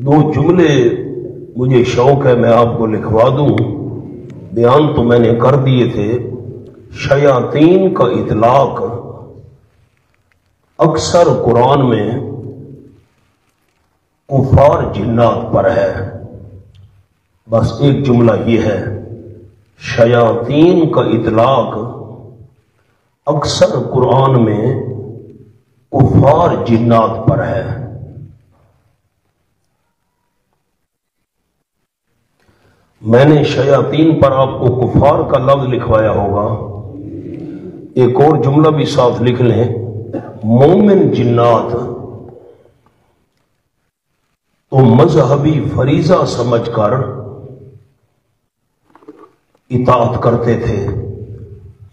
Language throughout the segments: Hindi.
दो जुमले मुझे शौक है मैं आपको लिखवा दूं बयान तो मैंने कर दिए थे शयातीन का इतलाक अक्सर कुरान में कुफार जिन्नात पर है बस एक जुमला ये है शयातीन का इतलाक अक्सर कुरान में कुफार जिन्नात पर है। मैंने शयातीन पर आपको कुफार का लफ्ज लिखवाया होगा। एक और जुमला भी साथ लिख लें। मोमिन जिन्नात तो मजहबी फरीजा समझकर इतात करते थे।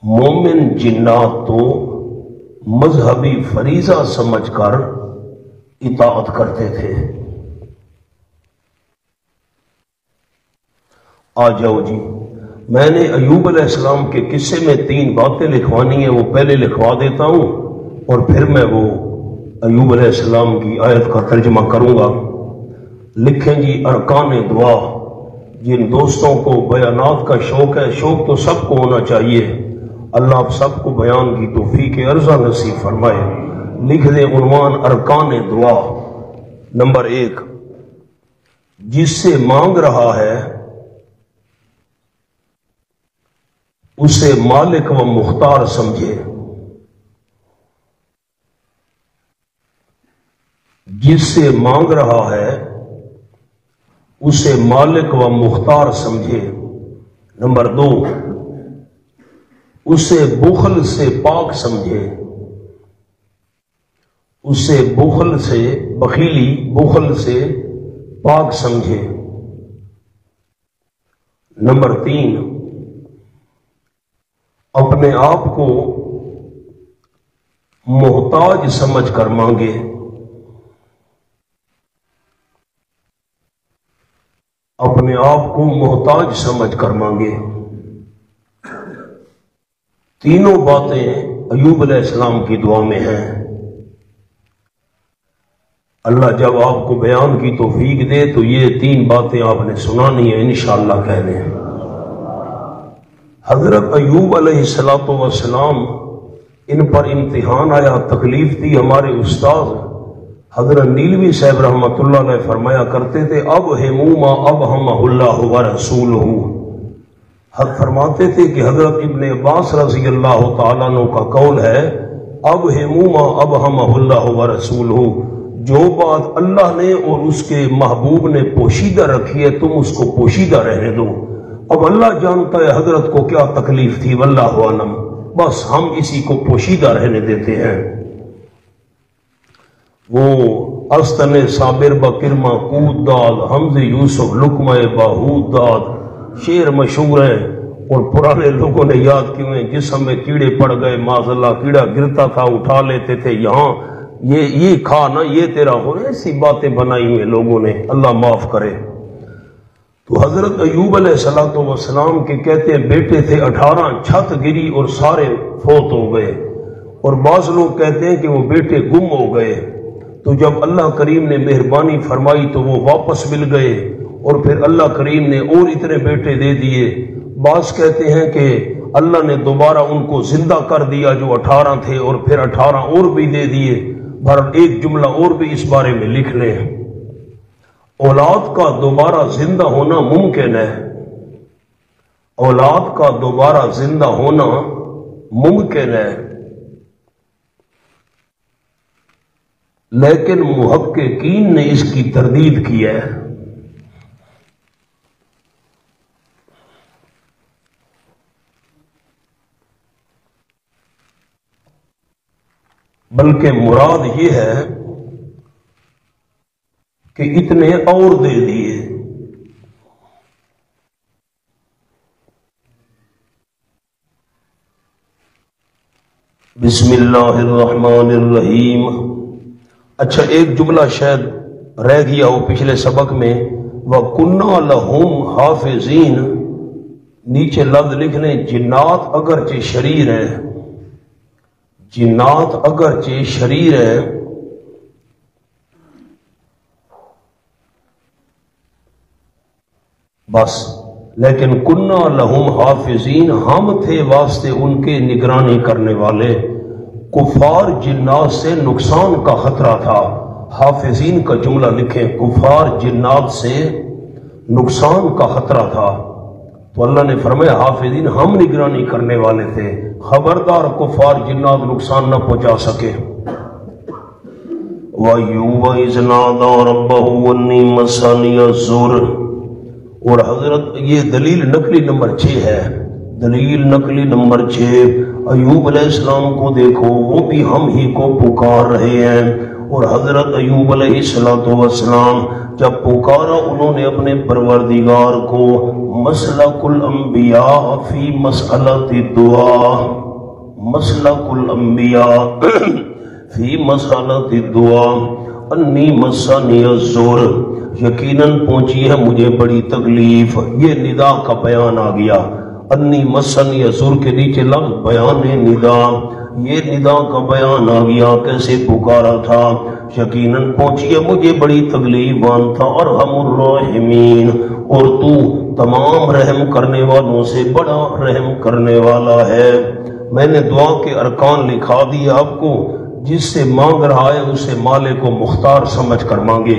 मोमिन जिन्नात तो मजहबी फरीजा समझकर इतात करते थे। आ जाओ जी, मैंने अयूब अलैहिस्सलाम के किस्से में तीन बातें लिखवानी है, वो पहले लिखवा देता हूँ और फिर मैं वो अयूब अलैहिस्सलाम की आयत का तर्जमा करूँगा। लिखें जी अरकान दुआ जिन दोस्तों को बयानात का शौक है, शौक तो सबको होना चाहिए। अल्लाह आप सबको बयान की तोफी के अर्जा नसीब फरमाए। लिख दे उनवान, अरकान दुआ। नंबर एक, जिससे मांग रहा है, उसे मालिक व मुख्तार समझे। जिससे मांग रहा है उसे मालिक व मुख्तार समझे। नंबर दो, उसे बुखल से पाक समझे। उसे बुखल से, बखीली बुखल से पाक समझे। नंबर तीन, अपने आप को मोहताज समझकर मांगे। अपने आप को मोहताज समझकर मांगे। तीनों बातें अयूब अलैहिस्सलाम की दुआ में हैं। अल्लाह जब आपको बयान की तोफीक दे तो ये तीन बातें आपने सुनानी है, इंशाअल्लाह कह हैं। हज़रत अयूब अलैहिस्सलाम इन पर इम्तिहान आया, तकलीफ़ थी हमारे उस्ताद। हज़रत नीलवी साहब रहमतुल्लाह फरमाया करते थे, अब हेमूमा अब हम रसूल हक फरमाते थे कि हज़रत इब्ने अब्बास रज़ी अल्लाह तु का कौल है, अब हेमूमा अब हम रसूल जो बात अल्लाह ने और उसके महबूब ने पोशीदा रखी है, तुम उसको पोशीदा रहने दो। अब अल्लाह जानता है हज़रत को क्या तकलीफ़ थी, वल्लाह आलम। बस हम इसी को पोशीदा रहने देते हैं। वो अस्तन साबिर बकिरमा कूद दाद हमज यूसुफ लुकमा बाहूद दाद शेर मशहूर है और पुराने लोगों ने याद किए हैं जिस समय कीड़े पड़ गए माजल्ला कीड़ा गिरता था, उठा लेते थे, यहाँ ये ये खा ना, ये तेरा हो, ऐसी बातें बनाई हुई लोगों ने, अल्लाह माफ़ करे। तो हज़रत अयूब सलाम के कहते हैं, बेटे थे अठारह, छत गिरी और सारे फोत हो गए। और बाज लोग कहते हैं कि वो बेटे गुम हो गए। तो जब अल्लाह करीम ने मेहरबानी फरमाई तो वो वापस मिल गए और फिर अल्लाह करीम ने और इतने बेटे दे दिए। बास कहते हैं कि अल्लाह ने दोबारा उनको ज़िंदा कर दिया जो अठारह थे और फिर अठारह और भी दे दिए। भर एक जुमला और भी इस बारे में लिख लें। औलाद का दोबारा ज़िंदा होना मुमकिन है। औलाद का दोबारा ज़िंदा होना मुमकिन है। लेकिन मुहक्कीन ने इसकी तरदीद की है। बल्कि मुराद ये है कि इतने और दे दिए। बिस्मिल्लाहिर्रहमानिर्रहीम। अच्छा एक जुमला शायद रह गया हो पिछले सबक में। व कुन्ना लहुम हाफिजीन, नीचे लफ्ज लिखने, जिन्नात अगरचे शरीर है। जिन्नात अगरचे शरीर है। बस, लेकिन कुन्ना लहुम हाफिजीन हम थे वास्ते उनके निगरानी करने वाले। कुफार जिन्नात से नुकसान का खतरा था। हाफिजीन का जुमला लिखे, कुफार जिन्नात से नुकसान का खतरा था। तो अल्लाह ने फरमाया, हाफिजीन, हम निगरानी करने वाले थे। खबरदार कुफार जिन्नात नुकसान न पहुँचा सके। और हज़रत, ये दलील नकली नंबर छः है। दलील नकली नंबर छः अयूब अलैहिस्सलाम को देखो, वो भी हम ही को पुकार रहे हैं। और हज़रत अयूब अलैहिस्सलाम जब पुकारा उन्होंने अपने परवरदिगार को मसला कुल अम्बिया फ़ी मसलत दुआ मसला कुल अम्बिया फ़ी मसलत दुआ, अन्नी मसानिया ज़ोर यकीनन पहुँची है मुझे बड़ी तकलीफ़, ये निदा का बयान आ गया। अन्नी मसन यसुर के नीचे लग बयान निदा। ये निदा का बयान आ गया, कैसे पुकारा था? यकीनन है मुझे बड़ी तकलीफ़ वान था और हममीन और तू तमाम रहम करने वालों से बड़ा रहम करने वाला है। मैंने दुआ के अरकान लिखा दिए आपको, जिससे मांग रहा है, उसे माले को मुख्तार समझ कर मांगे।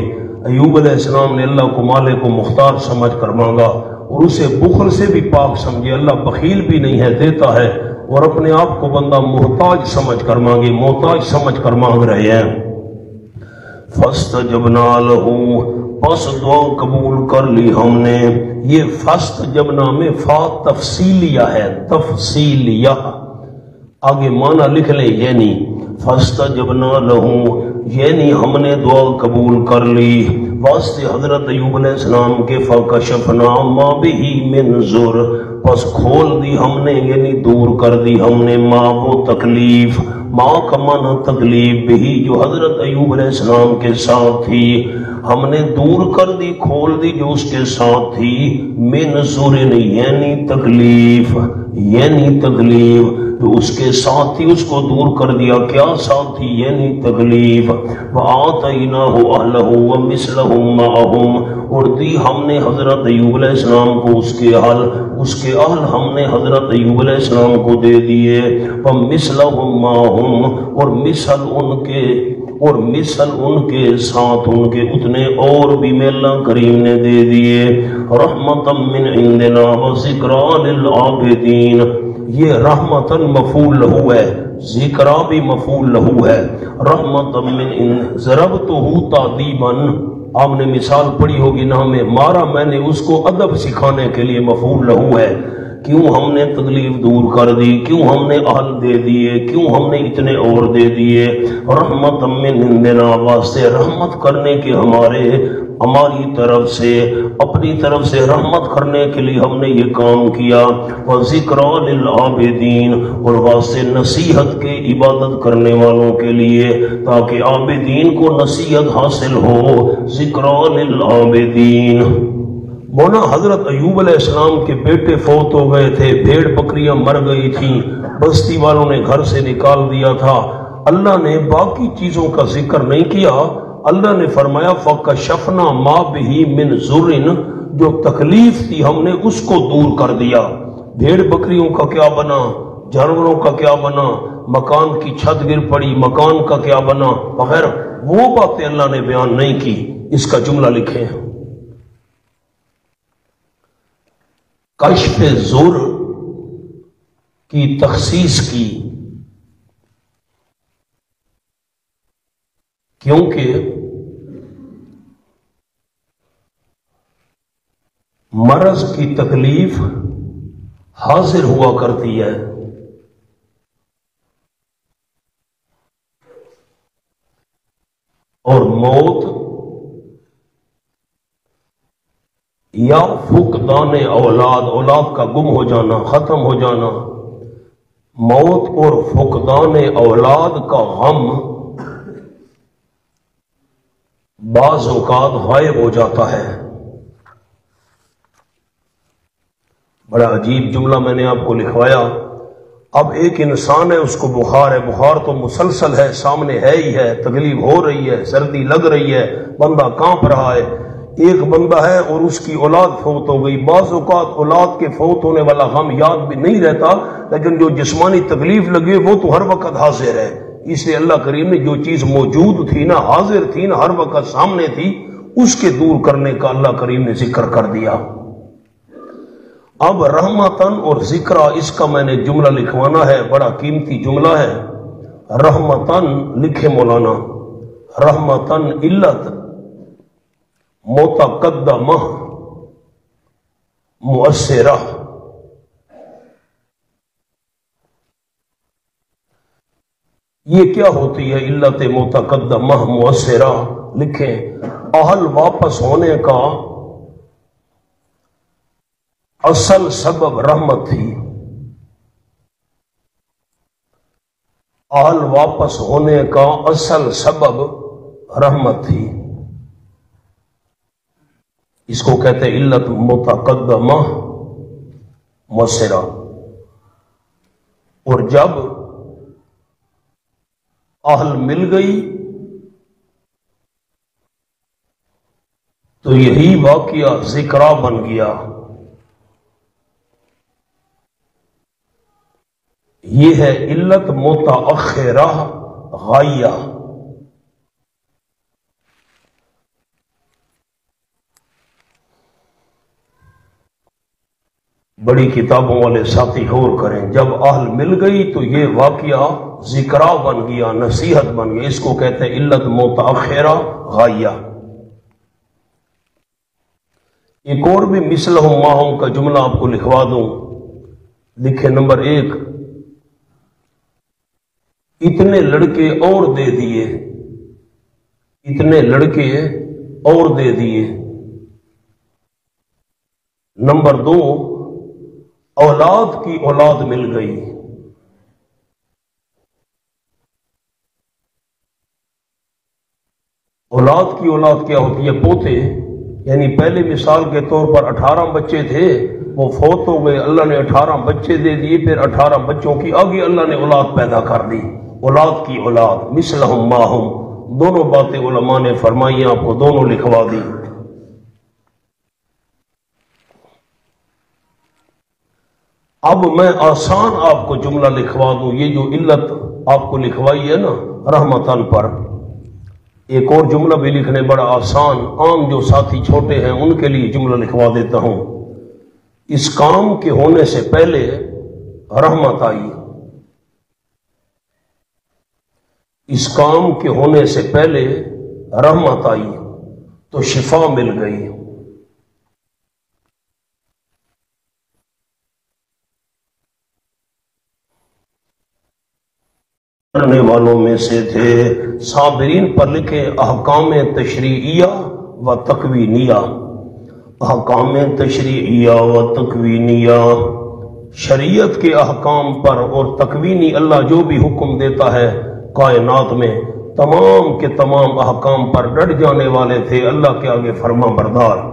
अयूब ने अल्लाह को माले को मुख्तार समझ कर मांगा। और उसे बुखल से भी पाक समझे। अल्लाह बखील भी नहीं है, देता है और अपने आप को बंदा मोहताज समझ कर मांगे, मोहताज समझ कर मांग रहे हैं। फस्त जब नाल हूँ बस दुआ कबूल कर ली हमने। ये फस्त जबना में फा तफसीलिया है, तफसीलिया। आगे माना लिख ले, यानी फस्त जबना लहू, यानी हमने दुआ कबूल कर ली। वास्ते हज़रत अयूबलाम के फ़कशफना माँ भी मिन बस खोल दी हमने, यानी दूर कर दी हमने माँ वो तकलीफ़। माँ का माना तकलीफ़ भी जो हज़रत अयूबलाम के साथ थी। हमने दूर कर दी, खोल दी जो उसके साथ थी। मिन जुर यानी तकलीफ़ यानी तकलीफ़। तो उसके साथ ही उसको दूर कर दिया, क्या साथ ही यानी तकलीफ़? वातना हो और दी हमने हज़रत अयूबलाम को उसके हल उसके अहल हमने हज़रत अयूबलाम को दे दिए। और मिसल उनके, और मिसल उनके साथ उनके उतने और भी मेला करीम ने दे दिए। रहमत मिन इंदना व आबिदीन। ये रहमतन मफूल लहू है, जिक्रा भी मफूल लहू है। रहमत जरब तो हूँ तादीबन। आपने मिसाल पढ़ी होगी ना हमें मारा मैंने उसको अदब सिखाने के लिए मफूल लहू है। क्यों हमने तकलीफ़ दूर कर दी? क्यों हमने अहल दे दिए? क्यों हमने इतने और दे दिए? रहमत निंदना वास्ते, रहमत करने के हमारे, हमारी तरफ़ से, अपनी तरफ़ से रहमत करने के लिए हमने ये काम किया। और जिक्राबेदीन और वास्ते नसीहत के इबादत करने वालों के लिए, ताकि आबेदीन को नसीहत हासिल हो। जिक्राबेदीन मोना हज़रत अयूब अलैहिस्सलाम के बेटे फौत हो गए थे, भेड़ बकरियाँ मर गई थी, बस्ती वालों ने घर से निकाल दिया था। अल्लाह ने बाकी चीज़ों का ज़िक्र नहीं किया। अल्लाह ने फरमाया फ़क शफना माँ भी मिन जुरिन जो तकलीफ़ थी हमने उसको दूर कर दिया। भेड़ बकरियों का क्या बना? जानवरों का क्या बना? मकान की छत गिर पड़ी, मकान का क्या बना? वगैरह वो बातें अल्लाह ने बयान नहीं की। इसका जुमला लिखे कश्फ ज़ोर की तखसीस की, क्योंकि मरज की तकलीफ़ हाजिर हुआ करती है। और मौत या फुकदान औलाद औलाद का गुम हो जाना, खत्म हो जाना। मौत और फुकदान औलाद का गम बाज गायब हो जाता है। बड़ा अजीब जुमला मैंने आपको लिखवाया। अब एक इंसान है, उसको बुखार है। बुखार तो मुसलसल है, सामने है ही है, तकलीफ़ हो रही है, सर्दी लग रही है, बंदा काँप रहा है। एक बंदा है और उसकी औलाद फौत हो गई। बाज औलाद के फौत होने वाला हम याद भी नहीं रहता, लेकिन जो जिसमानी तकलीफ़ लगी वो तो हर वक्त हाजिर है। इसलिए अल्लाह करीम ने जो चीज़ मौजूद थी ना, हाजिर थी ना, हर वक्त सामने थी, उसके दूर करने का अल्लाह करीम ने ज़िक्र कर दिया। अब रहमतन और जिक्रा, इसका मैंने जुमला लिखवाना है, बड़ा कीमती जुमला है। रहमतन लिखे मौलाना, रहमतन इल्लत। मोतकदम मुअसरा ये क्या होती है इल्लत मोतकदम मुअसरा लिखें, अहल वापस होने का असल सबब रहमत थी। आल वापस होने का असल सबब रहमत थी। इसको कहते इल्लत मुतकदमा मसरा और जब अहल मिल गई तो यही वाकया जिक्रा बन गया। ये है इल्लत मोताखरा गाया बड़ी किताबों वाले साथी होर करें, जब अहल मिल गई तो ये वाकया जिक्रा बन गया, नसीहत बन गया इसको कहते हैं इल्लत मोताखरा गाया एक और भी मिसल माहम का जुमला आपको लिखवा दूँ। लिखे नंबर एक, इतने लड़के और दे दिए, इतने लड़के और दे दिए। नंबर दो औलाद की औलाद मिल गई। औलाद की औलाद क्या होती है? पोते, यानी पहले मिसाल के तौर पर अठारह बच्चे थे, वो फोत हो गए अल्लाह ने अठारह बच्चे दे दिए, फिर अठारह बच्चों की आगे अल्लाह ने औलाद पैदा कर दी। औलाद की औलाद, मिसलहम माहम, दोनों बातें उलमा ने फरमाई आपको दोनों लिखवा दी। अब मैं आसान आपको जुमला लिखवा दूँ, ये जो इल्लत आपको लिखवाई है ना, रहमतन पर। एक और जुमला भी लिखने बड़ा आसान, आम जो साथी छोटे हैं, उनके लिए जुमला लिखवा देता हूँ। इस काम के होने से पहले रहमत आई। इस काम के होने से पहले रहमत आई तो शिफा मिल गई। करने वालों में से थे। साबरीन पर लिखे अहकाम तशरीया व तकवीनिया। अहकाम तशरीया व तकवीनिया। शरीयत के अहकाम पर और तकवीनी अल्लाह जो भी हुक्म देता है, कायनात में तमाम के तमाम अहकाम पर डट जाने वाले थे अल्लाह के आगे फर्मा बरदार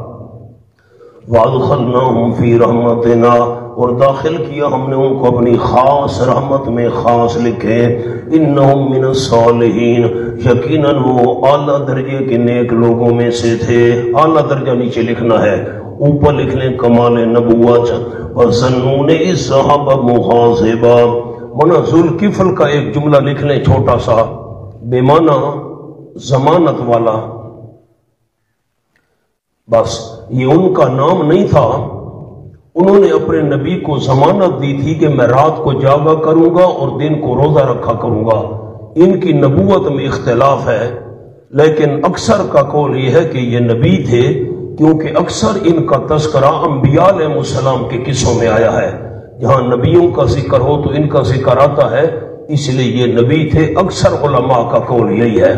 वादखलनाफी रहमतना। और दाखिल किया हमने उनको अपनी खास रहमत में, खास लिखे। इन सालहीन। यकीन वो आला दर्जे के नेक लोगों में से थे। आला दर्जा नीचे लिखना है। ऊपर लिख लें कमाल नबुवत। और जन्नून इस मुहाजिबा मना जुल्किफल का एक जुमला लिख लें छोटा सा। बेमाना जमानत वाला। बस, ये उनका नाम नहीं था। उन्होंने अपने नबी को जमानत दी थी कि मैं रात को जागा करूँगा और दिन को रोजा रखा करूँगा। इनकी नबूवत में इख्तलाफ है, लेकिन अक्सर का कौल यह है कि ये नबी थे, क्योंकि अक्सर इनका तस्करा अम्बिया के किस्सों में आया है। जहाँ नबियों का ज़िक्र हो तो इनका ज़िक्र आता है, इसलिए ये नबी थे। अक्सर उलमा का कौल यही है।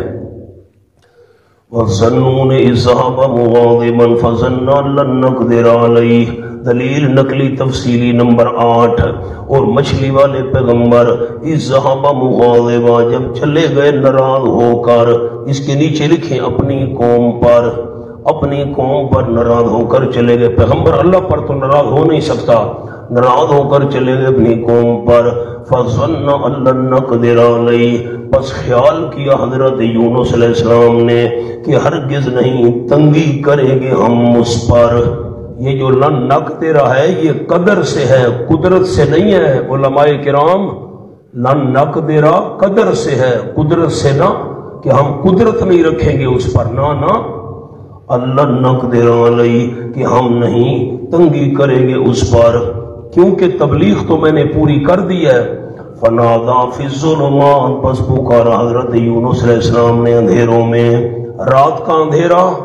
दलील नकली तफसीली नंबर आठ और मछली वाले पैगंबर इस जहाबा मुगालिबा जब चले गए नाराज़ होकर, इसके नीचे लिखे, अपनी कौम पर, अपनी कौम पर नाराज़ होकर चले गए। पैगंबर, अल्लाह पर तो नाराज़ हो नहीं सकता। नाराज़ होकर चले गए अपनी कौम पर। फजन्न अल्लाह बस ख्याल किया हज़रत यूनुस अलैहिस्सलाम ने कि हरगिज नहीं, तंगी करेंगे हम उस पर। ये जो नक तेरा है, ये कदर से है, कुदरत से नहीं है, उलमाए किराम। लन नक तेरा कदर से है, कुदरत से ना, कि हम कुदरत नहीं रखेंगे उस पर। ना ना। अल्लाह नक दे कि हम नहीं तंगी करेंगे उस पर। क्योंकि तबलीग तो मैंने पूरी कर दी है। फनादा फिजुलमान बस पुकारा हज़रत यूनुसलाम ने अंधेरों में। रात का अंधेरा,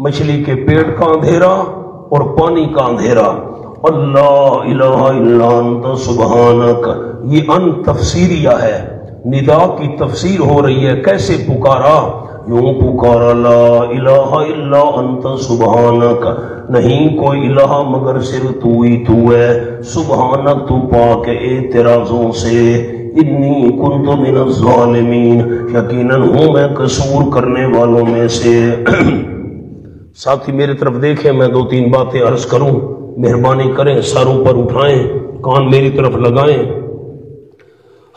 मछली के पेट का अंधेरा और पानी का अंधेरा। अल्लाह सुबहानक। ये अन तफसीरिया है। निदा की तफसीर हो रही है। कैसे पुकारा? यूँ पुकारा, ला इलाहा इल्ला अंत, सुबहानक। नहीं कोई इलाहा मगर सिर्फ़ तू ही तू है। सुबहानक, तू पाक एतराजों से। इन्नी कुन तो मिन यकीनन हूँ मैं कसूर करने वालों में से। साथी, मेरी तरफ़ देखें, मैं दो तीन बातें अर्ज़ करूँ। मेहरबानी करें, सर ऊपर उठाएँ, कान मेरी तरफ़ लगाएँ।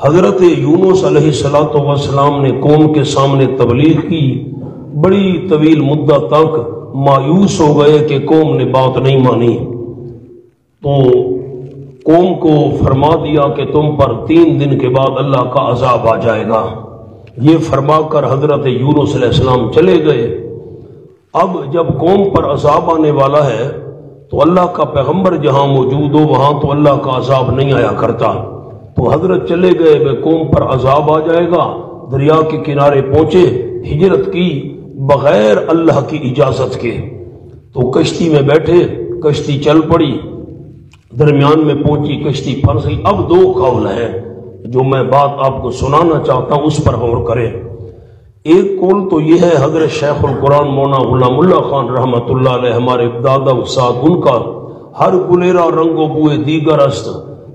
हज़रत यूनुस सलाम ने कौम के सामने तबलीग की। बड़ी तवील मुद्दा तक मायूस हो गए कि कौम ने बात नहीं मानी। तो कौम को फरमा दिया कि तुम पर तीन दिन के बाद अल्लाह का अजाब आ जाएगा। ये फरमाकर हज़रत यूनुस चले गए। अब जब कौम पर अजाब आने वाला है तो अल्लाह का पैगंबर जहाँ मौजूद हो, वहाँ तो अल्लाह का अजाब नहीं आया करता। तो हज़रत चले गए, वे कौम पर अजाब आ जाएगा, दरिया के किनारे पहुँचे, हिजरत की बगैर अल्लाह की इजाज़त के। तो कश्ती में बैठे, कश्ती चल पड़ी, दरमियान में पहुँची, कश्ती फंस गई। अब दो कौल है, जो मैं बात आपको सुनाना चाहता हूँ, उस पर गौर करें। एक कौल तो यह है हज़रत शेखुल कुरान मौना गुलामुल्ला खान रहमत हमारे दादा उसाद उनका हर गुलेरा रंगो बुए दीगर अस्त,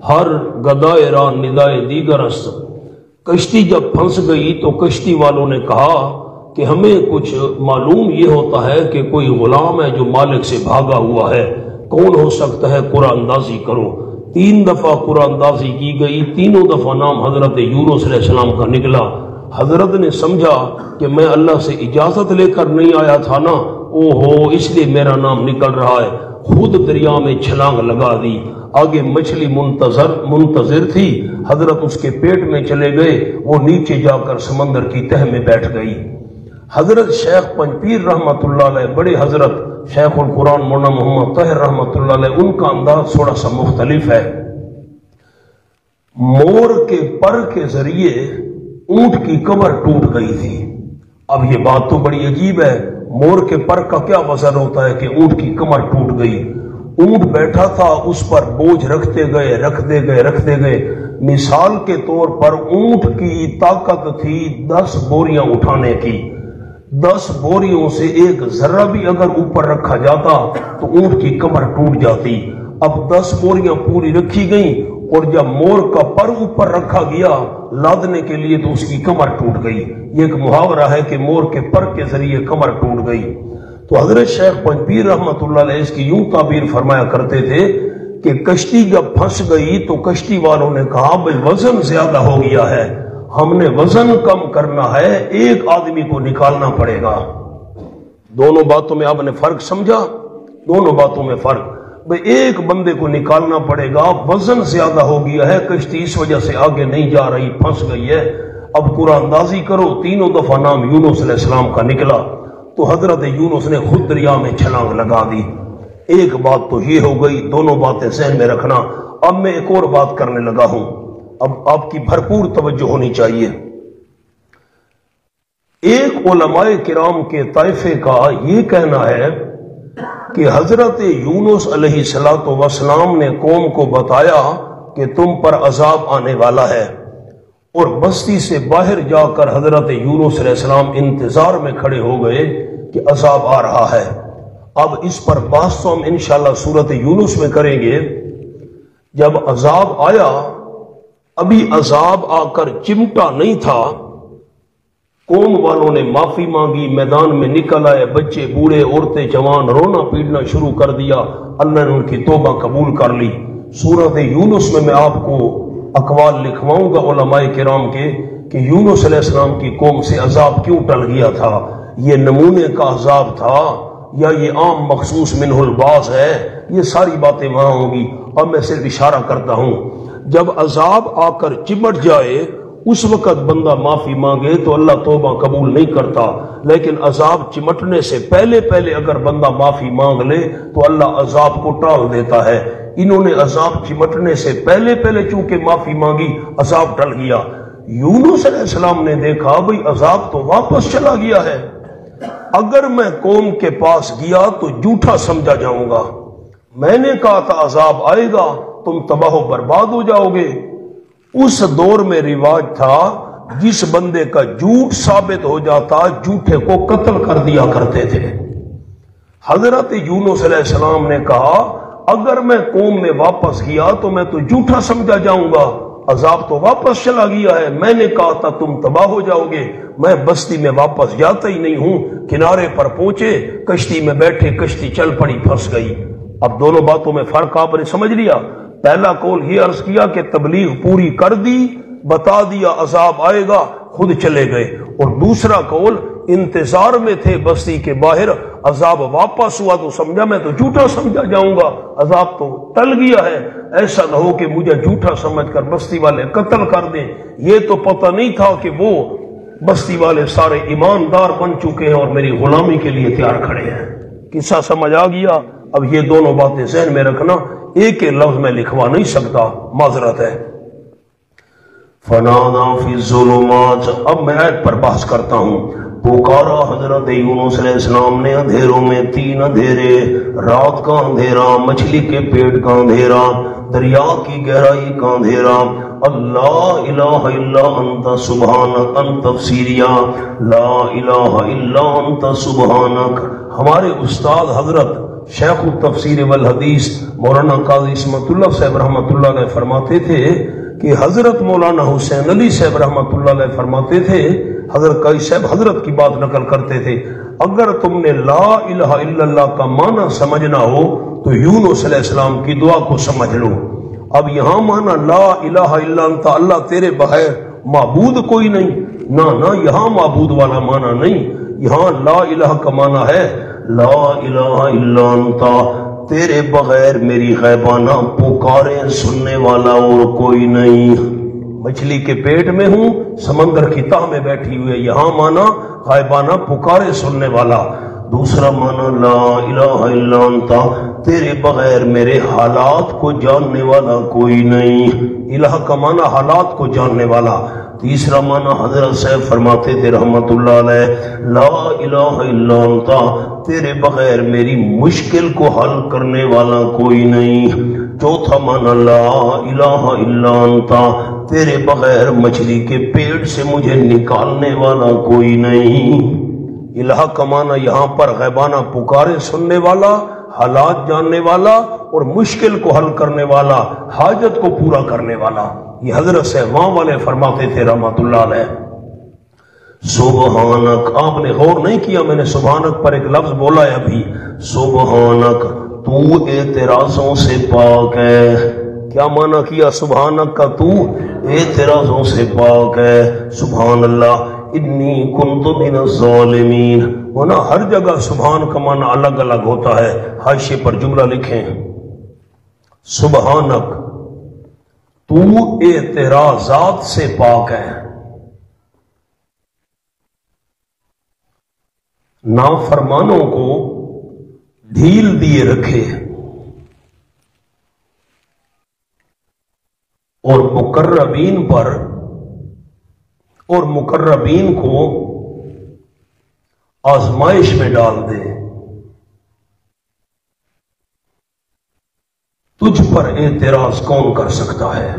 हर गदाए रान निदाए दीगर अस्त। कश्ती जब फंस गई तो कश्ती वालों ने कहा कि हमें कुछ मालूम ये होता है कि कोई गुलाम है जो मालिक से भागा हुआ है। कौन हो सकता है कुरानंदाजी करो? तीन दफ़ा कुरानंदाजी की गई, तीनों दफ़ा नाम हज़रत यूनुस का निकला। हज़रत ने समझा कि मैं अल्लाह से इजाज़त लेकर नहीं आया था ना। ओहो, इसलिए मेरा नाम निकल रहा है। खुद दरिया में छलांग लगा दी। आगे मछली मुंतजर मुंतजर थी। हज़रत उसके पेट में चले गए। वो नीचे जाकर समंदर की तह में बैठ गई। हज़रत शेख पंचपीर रहमत बड़े हज़रत शेख कुरान मोना मोहम्मद तहर रहमत उनका अंदाज थोड़ा सा मुख्तलिफ़ है। मोर के पर के ज़रिए ऊँट की कमर टूट गई थी। अब ये बात तो बड़ी अजीब है। मोर के पर का क्या वज़न होता है कि ऊँट की कमर टूट गई? ऊँट बैठा था, उस पर बोझ रखते गए रखते गए रखते गए। मिसाल के तौर पर ऊँट की ताकत थी दस बोरियाँ उठाने की। दस बोरियों से एक जर्रा भी अगर ऊपर रखा जाता तो ऊँट की कमर टूट जाती। अब दस बोरियाँ पूरी रखी गई और जब मोर का पर ऊपर रखा गया, लादने के लिए तो उसकी कमर टूट गई। ये एक मुहावरा है कि मोर के पर के ज़रिए कमर टूट गई। तो हज़रत शेख पंचपीर रहमत इसकी यूँ ताबीर फरमाया करते थे कि कश्ती जब फंस गई तो कश्ती वालों ने कहा भाई वज़न ज़्यादा हो गया है। हमने वज़न कम करना है, एक आदमी को निकालना पड़ेगा। दोनों बातों में आपने फ़र्क समझा? दोनों बातों में फ़र्क। एक बंदे को निकालना पड़ेगा, वज़न ज़्यादा हो गया है, कश्ती इस वजह से आगे नहीं जा रही, फंस गई है। अब कुरानदाजी करो, तीनों दफ़ा नाम यूनुस सलाम का निकला। तो हज़रत यूनुस ने खुद दरिया में छलांग लगा दी। एक बात तो ये हो गई, दोनों बातें सहन में रखना। अब मैं एक और बात करने लगा हूँ। अब आपकी भरपूर तवज्जो होनी चाहिए। एक ओलमाए किराम के ताइफे का यह कहना है कि हज़रत यूनुस वसलाम ने कौम को बताया कि तुम पर अजाब आने वाला है। और बस्ती से बाहर जाकर हज़रत यूनुस सलाम इंतज़ार में खड़े हो गए कि अजाब आ रहा है। अब इस पर बात तो हम इनशाला सूरत यूनुस में करेंगे। जब अजाब आया, अभी अजाब आकर चिमटा नहीं था कौम वालों ने माफ़ी मांगी, मैदान में निकल आए, बच्चे, बूढ़े, औरतें, जवान, रोना पीटना शुरू कर दिया। अल्लाह ने उनकी तोबा कबूल कर ली। सूरत यूनुस में मैं आपको अकवाल लिखवाऊँगा किराम के, कि यूनुस अलैहिस्सलाम की कौम से अजाब क्यों टल गया था? ये नमूने का अजाब था? या ये आम मखसूस मिनहुलबाज है? ये सारी बातें वहाँ होंगी। और मैं सिर्फ़ इशारा करता हूँ। जब अजाब आकर चिमट जाए उस वक्त बंदा माफ़ी मांगे तो अल्लाह तोबा कबूल नहीं करता। लेकिन अजाब चिमटने से पहले पहले अगर बंदा माफ़ी मांग ले तो अल्लाह अजाब को टाल देता है। इन्होंने अजाब चिमटने से पहले पहले चूँकि माफ़ी मांगी, अजाब टल गया। यूनुस सलाम ने देखा, भाई, अजाब तो वापस चला गया है। अगर मैं कौम के पास गया तो जूठा समझा जाऊँगा। मैंने कहा था, अजाब आएगा, तुम तबाह बर्बाद हो जाओगे। उस दौर में रिवाज था, जिस बंदे का झूठ साबित हो जाता, झूठे को कत्ल कर दिया करते थे। हज़रत यूनुसलाम ने कहा, अगर मैं कौम में वापस गया तो मैं तो झूठा समझा जाऊँगा। अजाब तो वापस चला गया है। मैंने कहा था, तुम तबाह हो जाओगे। मैं बस्ती में वापस जाता ही नहीं हूँ। किनारे पर पहुँचे, कश्ती में बैठे, कश्ती चल पड़ी, फंस गई। अब दोनों बातों में फ़र्क आपने समझ लिया। पहला कौल ये अर्ज़ किया कि तबलीग पूरी कर दी, बता दिया अजाब आएगा, खुद चले गए। और दूसरा कौल, इंतज़ार में थे बस्ती के बाहर, अजाब वापस हुआ तो समझा, मैं तो झूठा समझा जाऊँगा। अजाब तो टल गया है, ऐसा ना हो कि मुझे झूठा समझकर बस्ती वाले कत्ल कर दें। ये तो पता नहीं था कि वो बस्ती वाले सारे ईमानदार बन चुके हैं और मेरी गुलामी के लिए तैयार खड़े हैं। किस्सा समझ आ गया, अब ये दोनों बातें जहन में रखना एक लफ्ज में लिखवा नहीं सकता, माजरत है। फनाना फिजुलुमात अब मैं ऐप पर बहस करता हूँ। पुकारा हज़रत यूनुसलाम ने अंधेरों में तीन अंधेरे, रात का अंधेरा, मछली के पेट का अंधेरा, दरिया की गहराई का अंधेरा। अल्लाह इलाहा इल्ला अंत सुबहानक अंत सीरिया ला इलाहा इल्ला अंत सुबहानक। हमारे उस्ताद हज़रत शेख तफसीर वल हदीस, मौलाना काजी साहब रहमतुल्लाह ने फरमाते थे कि हज़रत मौलाना हुसैन अली साहब रहमतुल्लाह फरमाते थे, हज़रत कई साहब हज़रत की बात नकल करते थे। अगर तुमने ला इलाहा इल्लल्लाह का माना समझना हो तो यूनुसलाम की दुआ को समझ लो। अब यहाँ माना ला इलाहा इल्ला अल्लाह तेरे बगैर माबूद कोई नहीं। ना ना, यहाँ माबूद वाला माना नहीं। यहाँ ला इलाहा का माना है ला इला तेरे बगैर मेरी गैबाना पुकारे सुनने वाला और कोई नहीं। मछली के पेट में हूँ, समंदर की ताह में बैठी हुई है यहाँ माना गायबाना पुकारे सुनने वाला। दूसरा माना ला इल्ला तेरे बगैर मेरे हालात को जानने वाला कोई नहीं। इलाह का माना हालात को जानने वाला। तीसरा माना हज़रत साहब फरमाते थे रहमत ला तेरे बगैर मेरी मुश्किल को हल करने वाला कोई नहीं। चौथा माना ला इल्ला तेरे बगैर मछली के पेट से मुझे निकालने वाला कोई नहीं। इलाह कमाना यहाँ पर गैबाना पुकारे सुनने वाला हालात जानने वाला और मुश्किल को हल करने वाला, हाजत को पूरा करने वाला। ये हज़रत से वहाँ वाले फरमाते थे, रहमतुल्लाह सुबहानक, आपने गौर नहीं किया, मैंने सुबहानक पर एक लफ्ज बोला है अभी। सुबहानक, तू एतराजों से पाक है। क्या माना किया, सुबहानक का तू एतराजों से पाक है? सुबहान अल्लाह इन्नी कुन तो ना हर जगह सुबहान का माना अलग अलग होता है। हाशिए पर जुमला लिखें। सुबहानक तू ए एतराजात से पाक है। नाफरमानों को ढील दिए रखे। और मुकर्रबीन पर, और मुकर्रबीन को आजमाइश में डाल दे। तुझ पर एतराज़ कौन कर सकता है?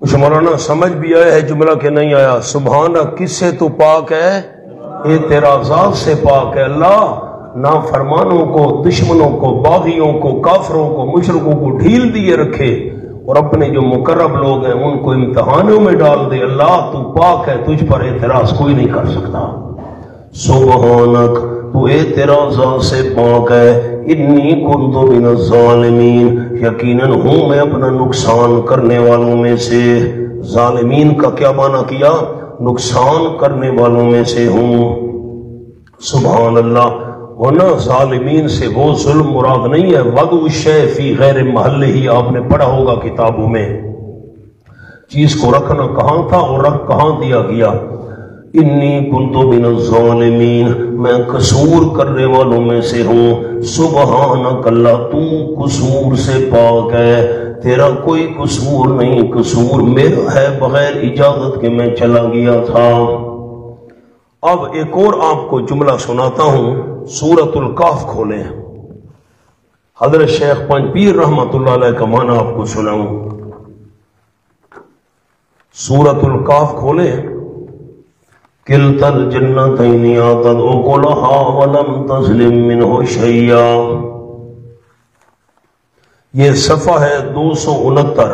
कुछ मौलाना समझ भी आया है जुमला के नहीं आया? सुबहाना किससे तू पाक है? ये तेरा जात से पाक है अल्लाह। ना फरमानों को, दुश्मनों को, बागियों को, काफरों को, मुशरकों को ढील दिए रखे और अपने जो मुकर्रब लोग हैं, उनको इम्तहानों में डाल दे। अल्लाह, तू पाक है, तुझ पर एतराज़ कोई नहीं कर सकता। सुबहानक, तू एतराजा से पाक है। इन्नी कुंदो बिन जालिमीन। यकीनन हूँ मैं अपना नुकसान करने वालों में से। जालिमीन का क्या माना किया? नुकसान करने वालों में से हूँ। सुबह अल्लाह वरना जालिमीन से वो जुल्म मुराद नहीं है। वदु फ़ी गैर महल ही, आपने पढ़ा होगा किताबों में। चीज़ को रखना कहाँ था और रख कहाँ दिया गया? इन्नी कुंतो बिन जालिमीन, मैं कसूर करने वालों में से हूँ। सुबहान कल्ला तू कसूर से पाक है। तेरा कोई कसूर नहीं, कसूर मेरा है बगैर इजाज़त के मैं चला गया था। अब एक और आपको जुमला सुनाता हूँ, सूरतुल काफ खोले। हज़रत शेख पंचपीर रहमत का माना आपको सुनाऊं। सूरतुल काफ खोले। किलतल जन्नतैनी आतद उकुलहा वलम तस्लिम मिनहु शैया। ये सफ़ा है दो सौ उनहत्तर।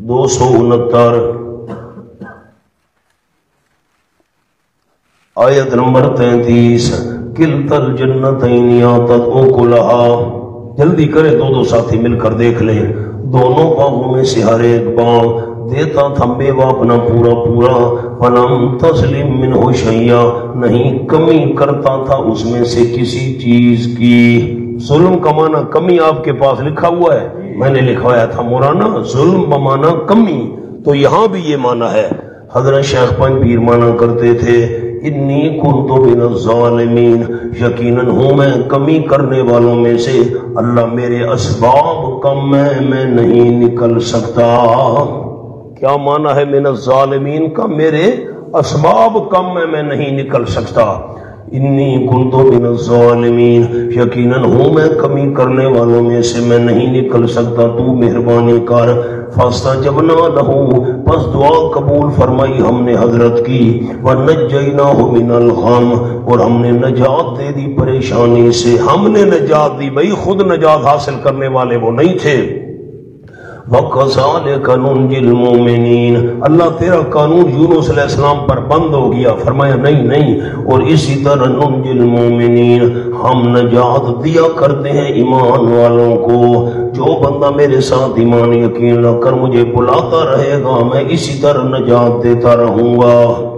दो सौ उनहत्तर। आयत नंबर तैतीस। किलतल जन्नतैनी आतद उकुलहा जल्दी करे दो दो साथी मिलकर देख ले। दोनों बागों में से हर एक बाग देता था मेवा अपना पूरा पूरा। फलम तस्लिम मिन हो शैया। नहीं कमी करता था उसमें से किसी चीज़ की। जुल्म कमाना कमी आपके पास लिखा हुआ है। मैंने लिखवाया था मोराना जुल्म बमाना कमी। तो यहाँ भी ये माना है। हज़रत शेख पंच पीर माना करते थे, इन्नी कुंतो बिन जालिमीन। यकीनन हूँ मैं कमी करने वालों में से। अल्लाह मेरे असबाब कम है, मैं नहीं निकल सकता। क्या माना है मेरा जालिमीन का? मेरे असबाब कम में मैं नहीं निकल सकता। इन्नी बिन जालिमीन, यकीनन हूँ मैं कमी करने वालों में से मैं नहीं निकल सकता, तू मेहरबानी कर। फास्ता जब ना लहू, बस दुआ कबूल फरमाई हमने हज़रत की। व नजना हो मिनल गम, और हमने नजात दे दी परेशानी से। हमने नजात दी, भाई, खुद नजात हासिल करने वाले वो नहीं थे। मोमिनीन। अल्लाह तेरा कानून यूनुस अलैहिस्सलाम पर बंद हो गया। फरमाया, नहीं नहीं, और इसी तरह नुंजिल मोमिनीन। हम नजात दिया करते हैं ईमान वालों को। जो बंदा मेरे साथ ईमान यकीन रखकर मुझे बुलाता रहेगा, मैं इसी तरह नजात देता रहूँगा।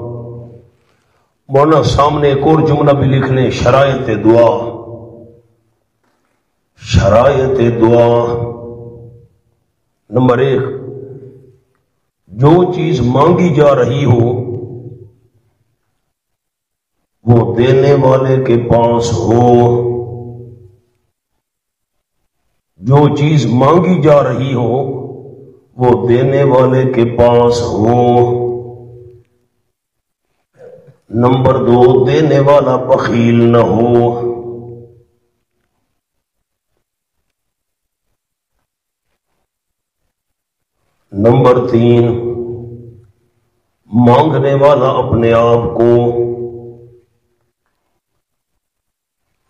मौना सामने एक और जुमला भी लिख लें, शरायत दुआ। शरायत दुआ। नंबर एक, जो चीज़ मांगी जा रही हो, वो देने वाले के पास हो। जो चीज़ मांगी जा रही हो, वो देने वाले के पास हो। नंबर दो, देने वाला बखील न हो। नंबर तीन, मांगने वाला अपने आप को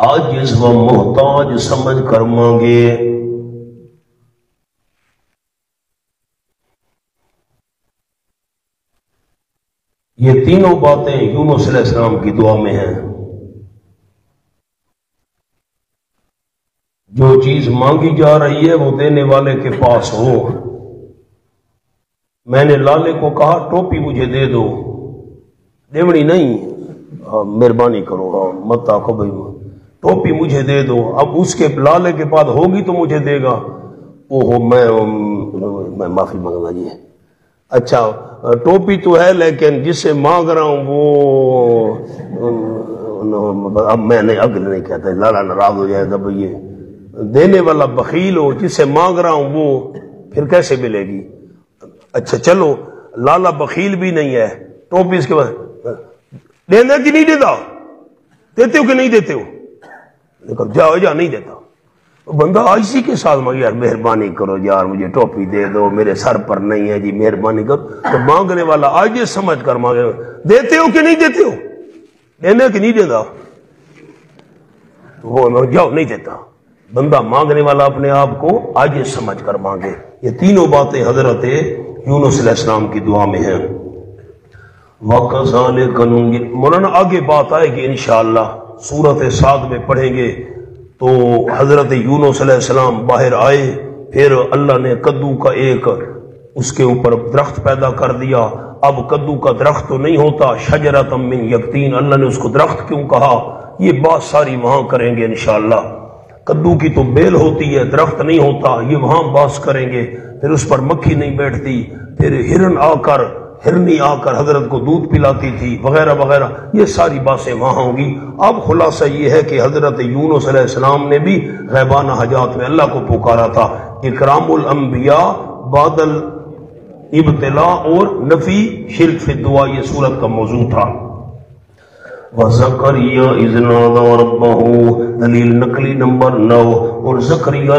आज इस वह मोहताज समझ कर मांगे। ये तीनों बातें यूनुसलाम की दुआ में हैं। जो चीज़ मांगी जा रही है वो देने वाले के पास हो। मैंने लाले को कहा टोपी मुझे दे दो। देवड़ी नहीं हाँ, मेहरबानी करो हाँ मत आखो भाई टोपी मुझे दे दो। अब उसके लाले के बाद होगी तो मुझे देगा। ओहो मैं मैं माफ़ी मांगना जी। अच्छा टोपी तो है लेकिन जिससे मांग रहा हूँ वो अब मैंने अगले नहीं कहता लाला नाराज़ हो जाएगा भाई। ये देने वाला बखील हो जिससे मांग रहा हूँ वो फिर कैसे मिलेगी? अच्छा चलो, लाला बखील भी नहीं है टोपी इसके बाद, देना कि नहीं देता? देते हो कि नहीं देते हो? लेकिन जाओ, जा, नहीं देता। तो बंदा इसी के साथ मांगे, यार, मेहरबानी करो, यार, मुझे टोपी दे दो, मेरे सर पर नहीं है, जी, मेहरबानी करो। तो मांगने वाला आज ये समझ कर मांगे, देते हो कि नहीं देते हो? देने कि नहीं देता? तो वो जाओ, नहीं देता। बंदा मांगने वाला अपने आप को आगे समझ कर मांगे। ये तीनों बातें हज़रत यूनुसलाम की दुआ में है। वाकसाल कनूँगी मौलाना, आगे बात आएगी इन सूरत साद में पढ़ेंगे तो हज़रत यूनुसलाम बाहर आए, फिर अल्लाह ने कद्दू का एक उसके ऊपर दरख्त पैदा कर दिया। अब कद्दू का दरख्त तो नहीं होता शजरा तमिन यकीन। अल्लाह ने उसको दरख्त क्यों कहा? ये बात सारी वहाँ करेंगे इनशाला कद्दू की तो बेल होती है, दरख्त नहीं होता, ये वहाँ बास करेंगे। फिर उस पर मक्खी नहीं बैठती, फिर हिरन आकर, हिरनी आकर हज़रत को दूध पिलाती थी, वगैरह वगैरह। ये सारी बातें वहाँ होंगी। अब खुलासा ये है कि हज़रत यूनुसलाम ने भी गैबाना हजात में अल्लाह को पुकारा था। इकरामुल अंबिया, बादल, इब्तला और नफी, शिरक दुआ, ये सूरत का मौजू था। वजकरिया दलील नकली नंबर नौ और जकरिया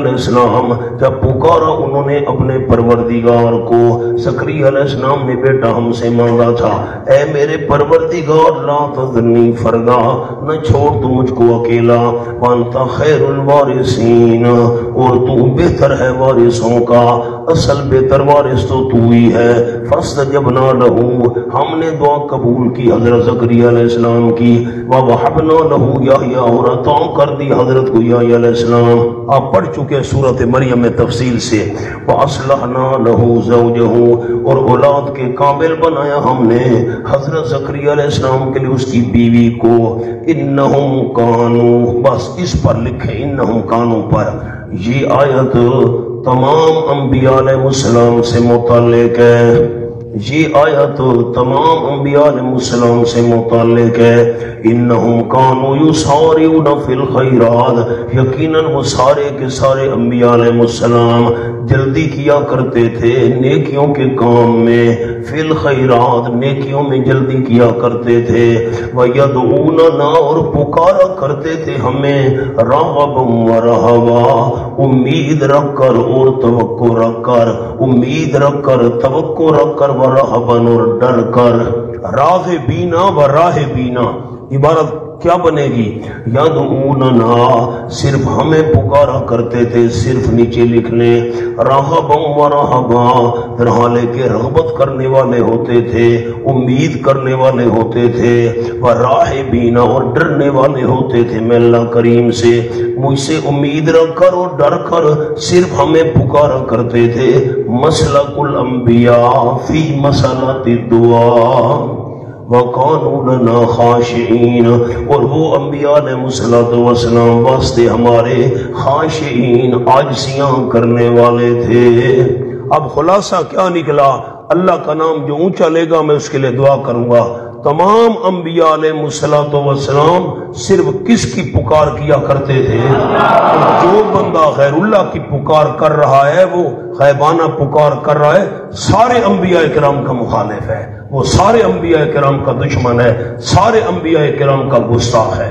जब पुकारा उन्होंने अपने परवरदिगार को। जकरिया ने बेटा हमसे मांगा था, ए मेरे परवरदिगार, ला तजनी फरदा, न छोड़ तू मुझको अकेला। वानता खैरुल वारिसीन, और तू बेहतर है वारिसों का। असल बेहतर वारिस तो तू ही है। फस्त जब ना रहू हमने दुआ कबूल की हज़रत जकरिया इस्लाम की। वह वहबना लहू या या और अता दी हज़रत को आप पढ़ चुके सूरत मरियम में तफसील से। वह असलहना लहू जहू और औलाद के काबिल बनाया हमने हज़रत जक्रियाम के लिए उसकी बीवी को। इन कानू, बस इस पर लिखे इन कानू पर। ये आयत तमाम अम्बिया से मुतल है। ये आयत तमाम अम्बियाम से मुतल है। इन कानू सारे फिल खैरात। यकीनन वो सारे के सारे अम्बियाम जल्दी किया करते थे नेकियों के काम में। फिल खैरात नेकियों में जल्दी किया करते थे। वह ना और पुकारा करते थे हमें। राहबम रहवा उम्मीद रख कर और तवक्को रख कर उम्मीद रख कर तवक्को रख कर व और डर कर राह बीना व राह बीना इबारत क्या बनेगी? यद ना, सिर्फ़ हमें पुकारा करते थे, सिर्फ़ नीचे लिख ले राहबम व राहबा रहा लेके रगबत करने वाले होते थे, उम्मीद करने वाले होते थे, व राह बीना और डरने वाले होते थे। मैं अल्लाह करीम से मुझसे उम्मीद रखकर और डर कर सिर्फ़ हमें पुकारा करते थे। मसला कुल अंबिया, फ़ी मसला दुआ। और वो अम्बिया वास्ते हमारे खाशीन आजसियाँ करने वाले थे। अब खुलासा क्या निकला? अल्लाह का नाम जो ऊँचा लेगा, मैं उसके लिए दुआ करूँगा। तमाम अम्बिया सलाम सिर्फ़ किसकी पुकार किया करते थे? जो बंदा खैरुल्ला की पुकार कर रहा है, वो खैबाना पुकार कर रहा है। सारे अम्बिया कराम का मुखालिफ है। वो सारे अम्बिया कराम का दुश्मन है, सारे अम्बिया कराम का गुस्ताख है।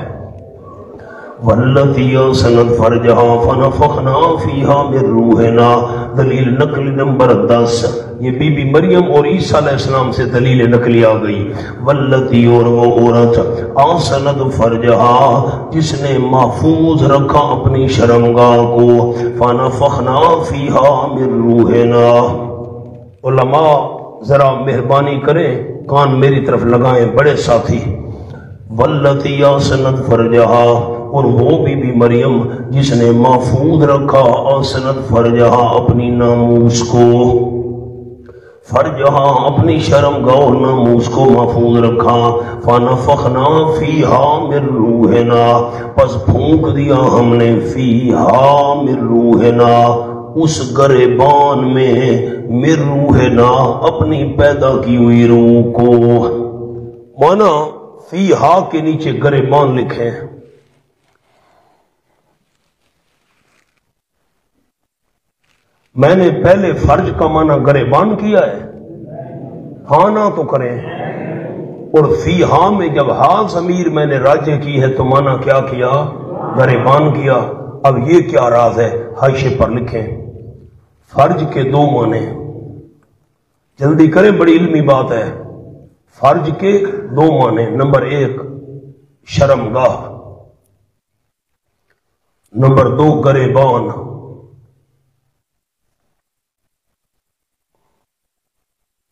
दलील नकल नंबर दस। ये बीबी मरियम और ईसा से दलील नकली आ गई। वल्लती और वो औरत आसनद फरजहा, जिसने महफूज रखा अपनी शर्मगाह को फन फखना फीहा मिर रूहना। जरा मेहरबानी करें, कान मेरी तरफ़ लगाएँ, बड़े साथी। वल्लती फरजहा और वो बीबी मरियम जिसने महफूज रखा असनत फरजहा अपनी नामूस को। फरजहा अपनी शर्म गौ नामूस को महफूज रखा। फाना फखना फ़ी हा मिर रूहना बस फूक दिया हमने फ़ी हा मिर रूहना उस गरेबान में मिर ना, अपनी पैदा की हुई रूह को। माना फ़ी हा के नीचे गरेबान लिखे हैं। मैंने पहले फ़र्ज़ का माना गरेबान किया है। हाँ ना तो करें। और फ़ी हा में जब हा जमीर मैंने राज्य की है तो माना क्या किया? गरेबान किया। अब ये क्या राज है? हाइशे पर लिखें। फ़र्ज़ के दो माने। जल्दी करें, बड़ी इल्मी बात है। फ़र्ज़ के दो माने। नंबर एक, शर्मगाह। नंबर दो, गरेबान।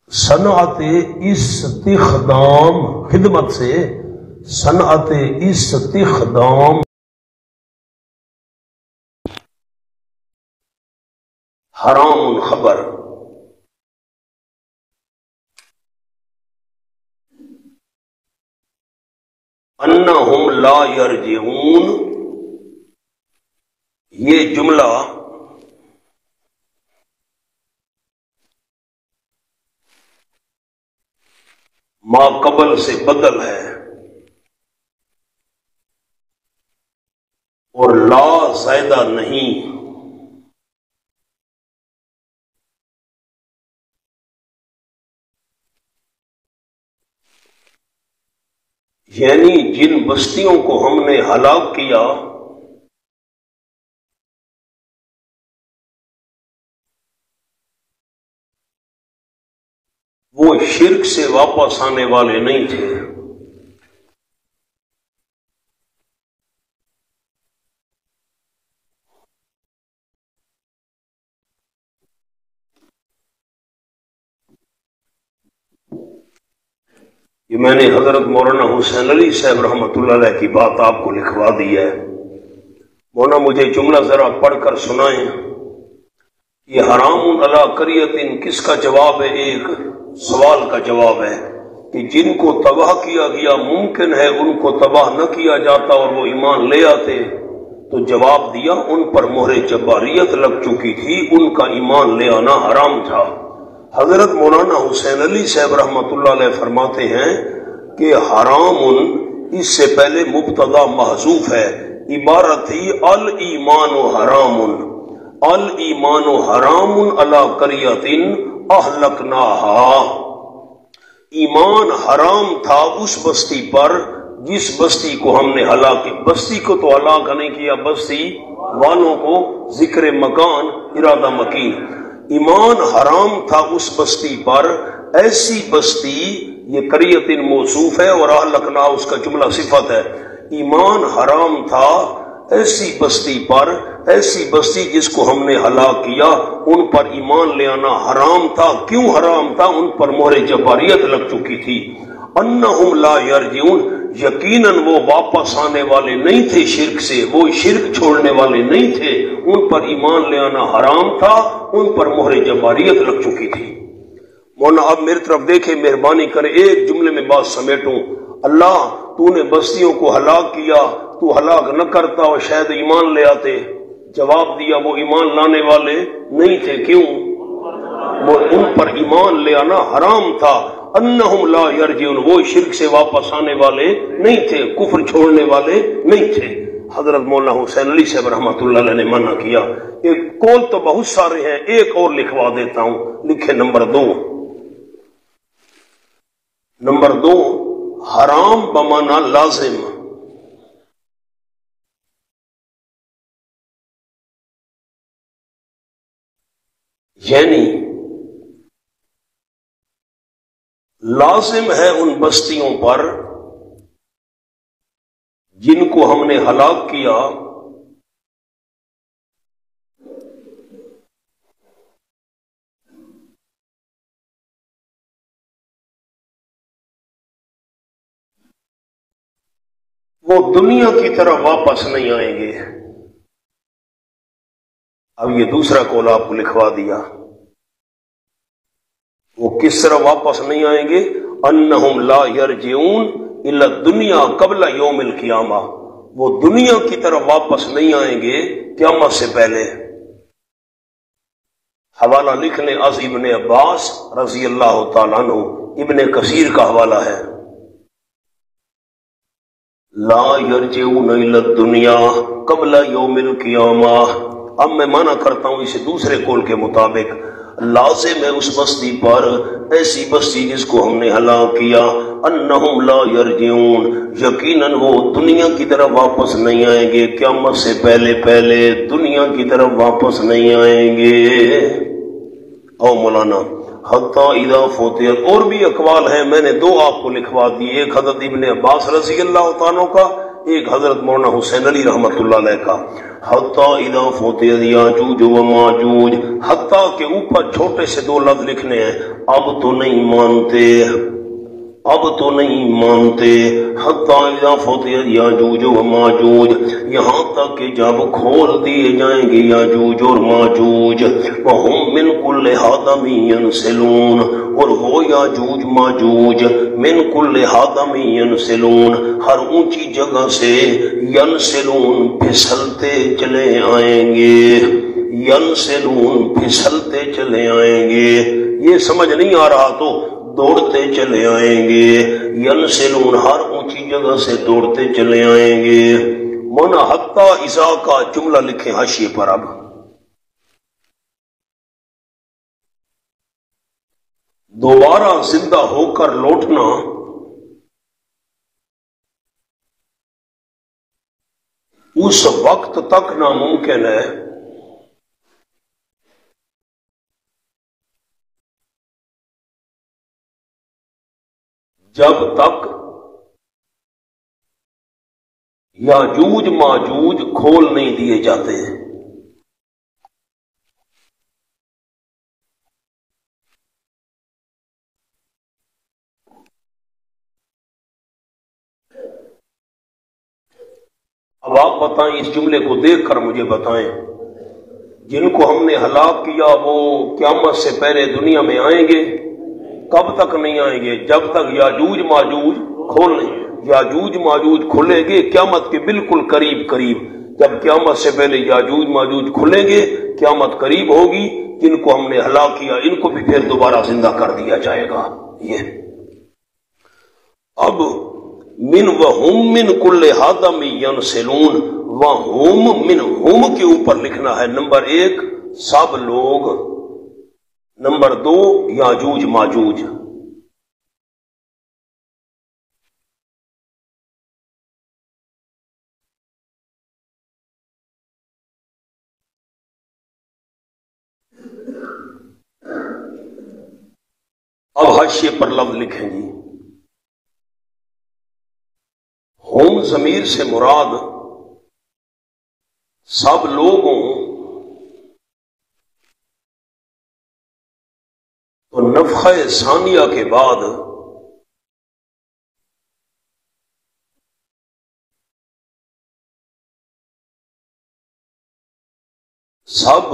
सनअत इस्तिखदाम खिदमत से, सनअत इस्तिखदाम हराम खबर। अन्ना हम ला यरजून ये जुमला माँ कबल से बदल है और ला जायदा नहीं। यानी जिन बस्तियों को हमने हलाक किया, वो शिरक से वापस आने वाले नहीं थे। ये मैंने हज़रत मौलाना हुसैन अली साहब रहमत की बात आपको लिखवा दी है। मोना मुझे जुमला जरा पढ़कर सुनाए ये हराम अला करियतिन किसका जवाब है? एक सवाल का जवाब है कि जिनको तबाह किया गया मुमकिन है, उनको तबाह न किया जाता और वो ईमान ले आते तो जवाब दिया, उन पर मोहरे जबारियत लग चुकी थी, उनका ईमान ले आना हराम था। हज़रत मौलाना हुसैन अली साहब रहमत फरमाते हैं कि हराम इससे पहले मुबतदा महजूफ है। इबारत ही अल ईमान हराम अल ईमान हराम अला करियतिन अहलकना ईमान हराम था उस बस्ती पर जिस बस्ती को हमने हलाक बस्ती को तो हलाक नहीं किया, बस्ती वालों को ज़िक्र मकान इरादा मकीन। ईमान हराम था उस बस्ती पर, ऐसी बस्ती, ये करियतिन मौसूफ है और लखना उसका जुमला सिफत है। ईमान हराम था ऐसी बस्ती पर, ऐसी बस्ती जिसको हमने हलाक किया, उन पर ईमान ले आना हराम था। क्यों हराम था? उन पर मोहरे जबारियत लग चुकी थी। यकीनन वो वापस आने वाले नहीं थे शिरक से, वो शिरक छोड़ने वाले नहीं थे। उन पर ईमान ले आना हराम था, उन पर मोहरे जबारियत लग चुकी थी। मोना अब मेरी तरफ़ देखे, मेहरबानी करे, एक जुमले में बात समेटू। अल्लाह, तूने बस्तियों को हलाक किया, तू हलाक न करता और शायद ईमान ले आते। जवाब दिया, वो ईमान लाने वाले नहीं थे। क्यों? वो उन पर ईमान ले आना हराम था। अन्नहुम ला यरजीउन। वो शिरक से वापस आने वाले नहीं थे, कुफर छोड़ने वाले नहीं थे। हज़रत मौला हुसैन अली साहब रहमत ने मना किया एक कोल तो बहुत सारे हैं, एक और लिखवा देता हूँ। लिखे नंबर दो। नंबर दो, हराम बमाना लाजिम। यानी लाजिम है उन बस्तियों पर जिनको हमने हलाक किया। वो दुनिया की तरफ़ वापस नहीं आएँगे। अब ये दूसरा कौल आपको लिखवा दिया। वो किस तरह वापस नहीं आएँगे? अन्नहुम ला यरजून इला दुनिया कबला योमिल कियामा। वो दुनिया की तरफ़ वापस नहीं आएँगे क्यामत से पहले। हवाला लिख लें अज इबन अब्बास रज़ी अल्लाह तु इबन कसीर का हवाला है। ला यर यरजून दुनिया कबला योमिल कियामा। अब मैं माना करता हूँ इसे दूसरे कोल के मुताबिक। लाजिम है उस बस्ती पर ऐसी बस्ती जिसको हमने हलाक किया, अन्नहुम ला यरजून यकीनन वो दुनिया की तरफ़ वापस नहीं आएँगे, क्यामत से पहले पहले दुनिया की तरफ़ वापस नहीं आएँगे। ओ मौलाना, हत्ता इदा फोतियत और भी अकवाल है, मैंने दो आपको लिखवा दिए। एक हज़रत इबन अब्बास रज़ी अल्लाह का एक हज़रत मौलाना हुसैन अली रहमत का, हत्ता इदा फोते व माजूज, हत्ता के ऊपर छोटे से दो लफ्ज लिखने हैं, अब तो नहीं मानते। अब तो नहीं मानते। याजूज व माजूज। यहाँ तक कि जब खोल दिए जाएँगे याजूज और माजूज वह मिन कुल्ले हादमी सिलून। और वो याजूज माजूज, मिन कुल्ले हादमी सिलून। हर ऊँची जगह से यन सिलून फिसलते चले आएँगे। यन सिलून फिसलते चले आएँगे। ये समझ नहीं आ रहा तो दौड़ते चले आएँगे। यल सेलून हर ऊँची जगह से दौड़ते चले आएँगे। मन हत्ता ईसा का जुमला लिखे हाशिए पर अब। दोबारा ज़िंदा होकर लौटना। उस वक्त तक नामुमकिन है जब तक याजूज माजूज खोल नहीं दिए जाते अब आप बताएँ, इस जुमले को देखकर मुझे बताएँ, जिनको हमने हलाक किया, वो क्यामत से पहले दुनिया में आएँगे। कब तक नहीं आएँगे? जब तक याजूज माजूज खोल नहीं याजूज माजूज खुलेंगे क्यामत के बिल्कुल करीब करीब। जब क्यामत से पहले याजूज माजूज खुलेंगे, क्यामत करीब होगी, जिनको हमने हला किया, इनको भी फिर दोबारा ज़िंदा कर दिया जाएगा। ये। अब, मिन व हुम मिन कुल्ले हादम सेलून व हुम मिन हुम के ऊपर लिखना है नंबर एक, सब लोग नंबर दो, याजूज माजूज। अब हाशिए पर लफ्ज लिखेंगी। होम जमीर से मुराद, सब लोगों तो नफा सानिया के बाद सब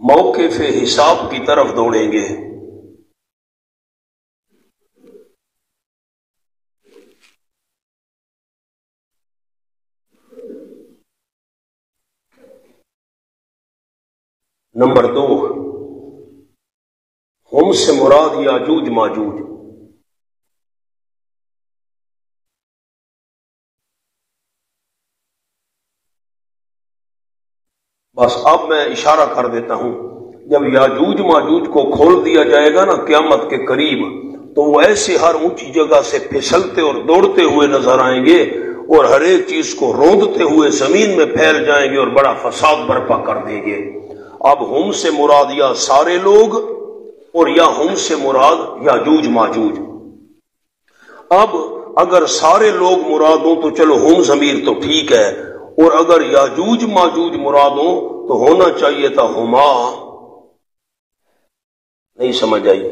मौके से हिसाब की तरफ़ दौड़ेंगे। नंबर दो हम से मुराद याजूज माजूज बस अब मैं इशारा कर देता हूँ, जब याजूज माजूज को खोल दिया जाएगा ना क्यामत के करीब तो वो ऐसे हर ऊँची जगह से फिसलते और दौड़ते हुए नज़र आएँगे और हर एक चीज़ को रोंदते हुए ज़मीन में फैल जाएँगे और बड़ा फसाद बर्पा कर देंगे। अब हम से मुराद या सारे लोग और या हम से मुराद या जूज माजूज। अब अगर सारे लोग मुराद हो तो चलो हम जमीर तो ठीक है, और अगर याजूज माजूज मुराद हो तो होना चाहिए था हुमा। नहीं समझ आई?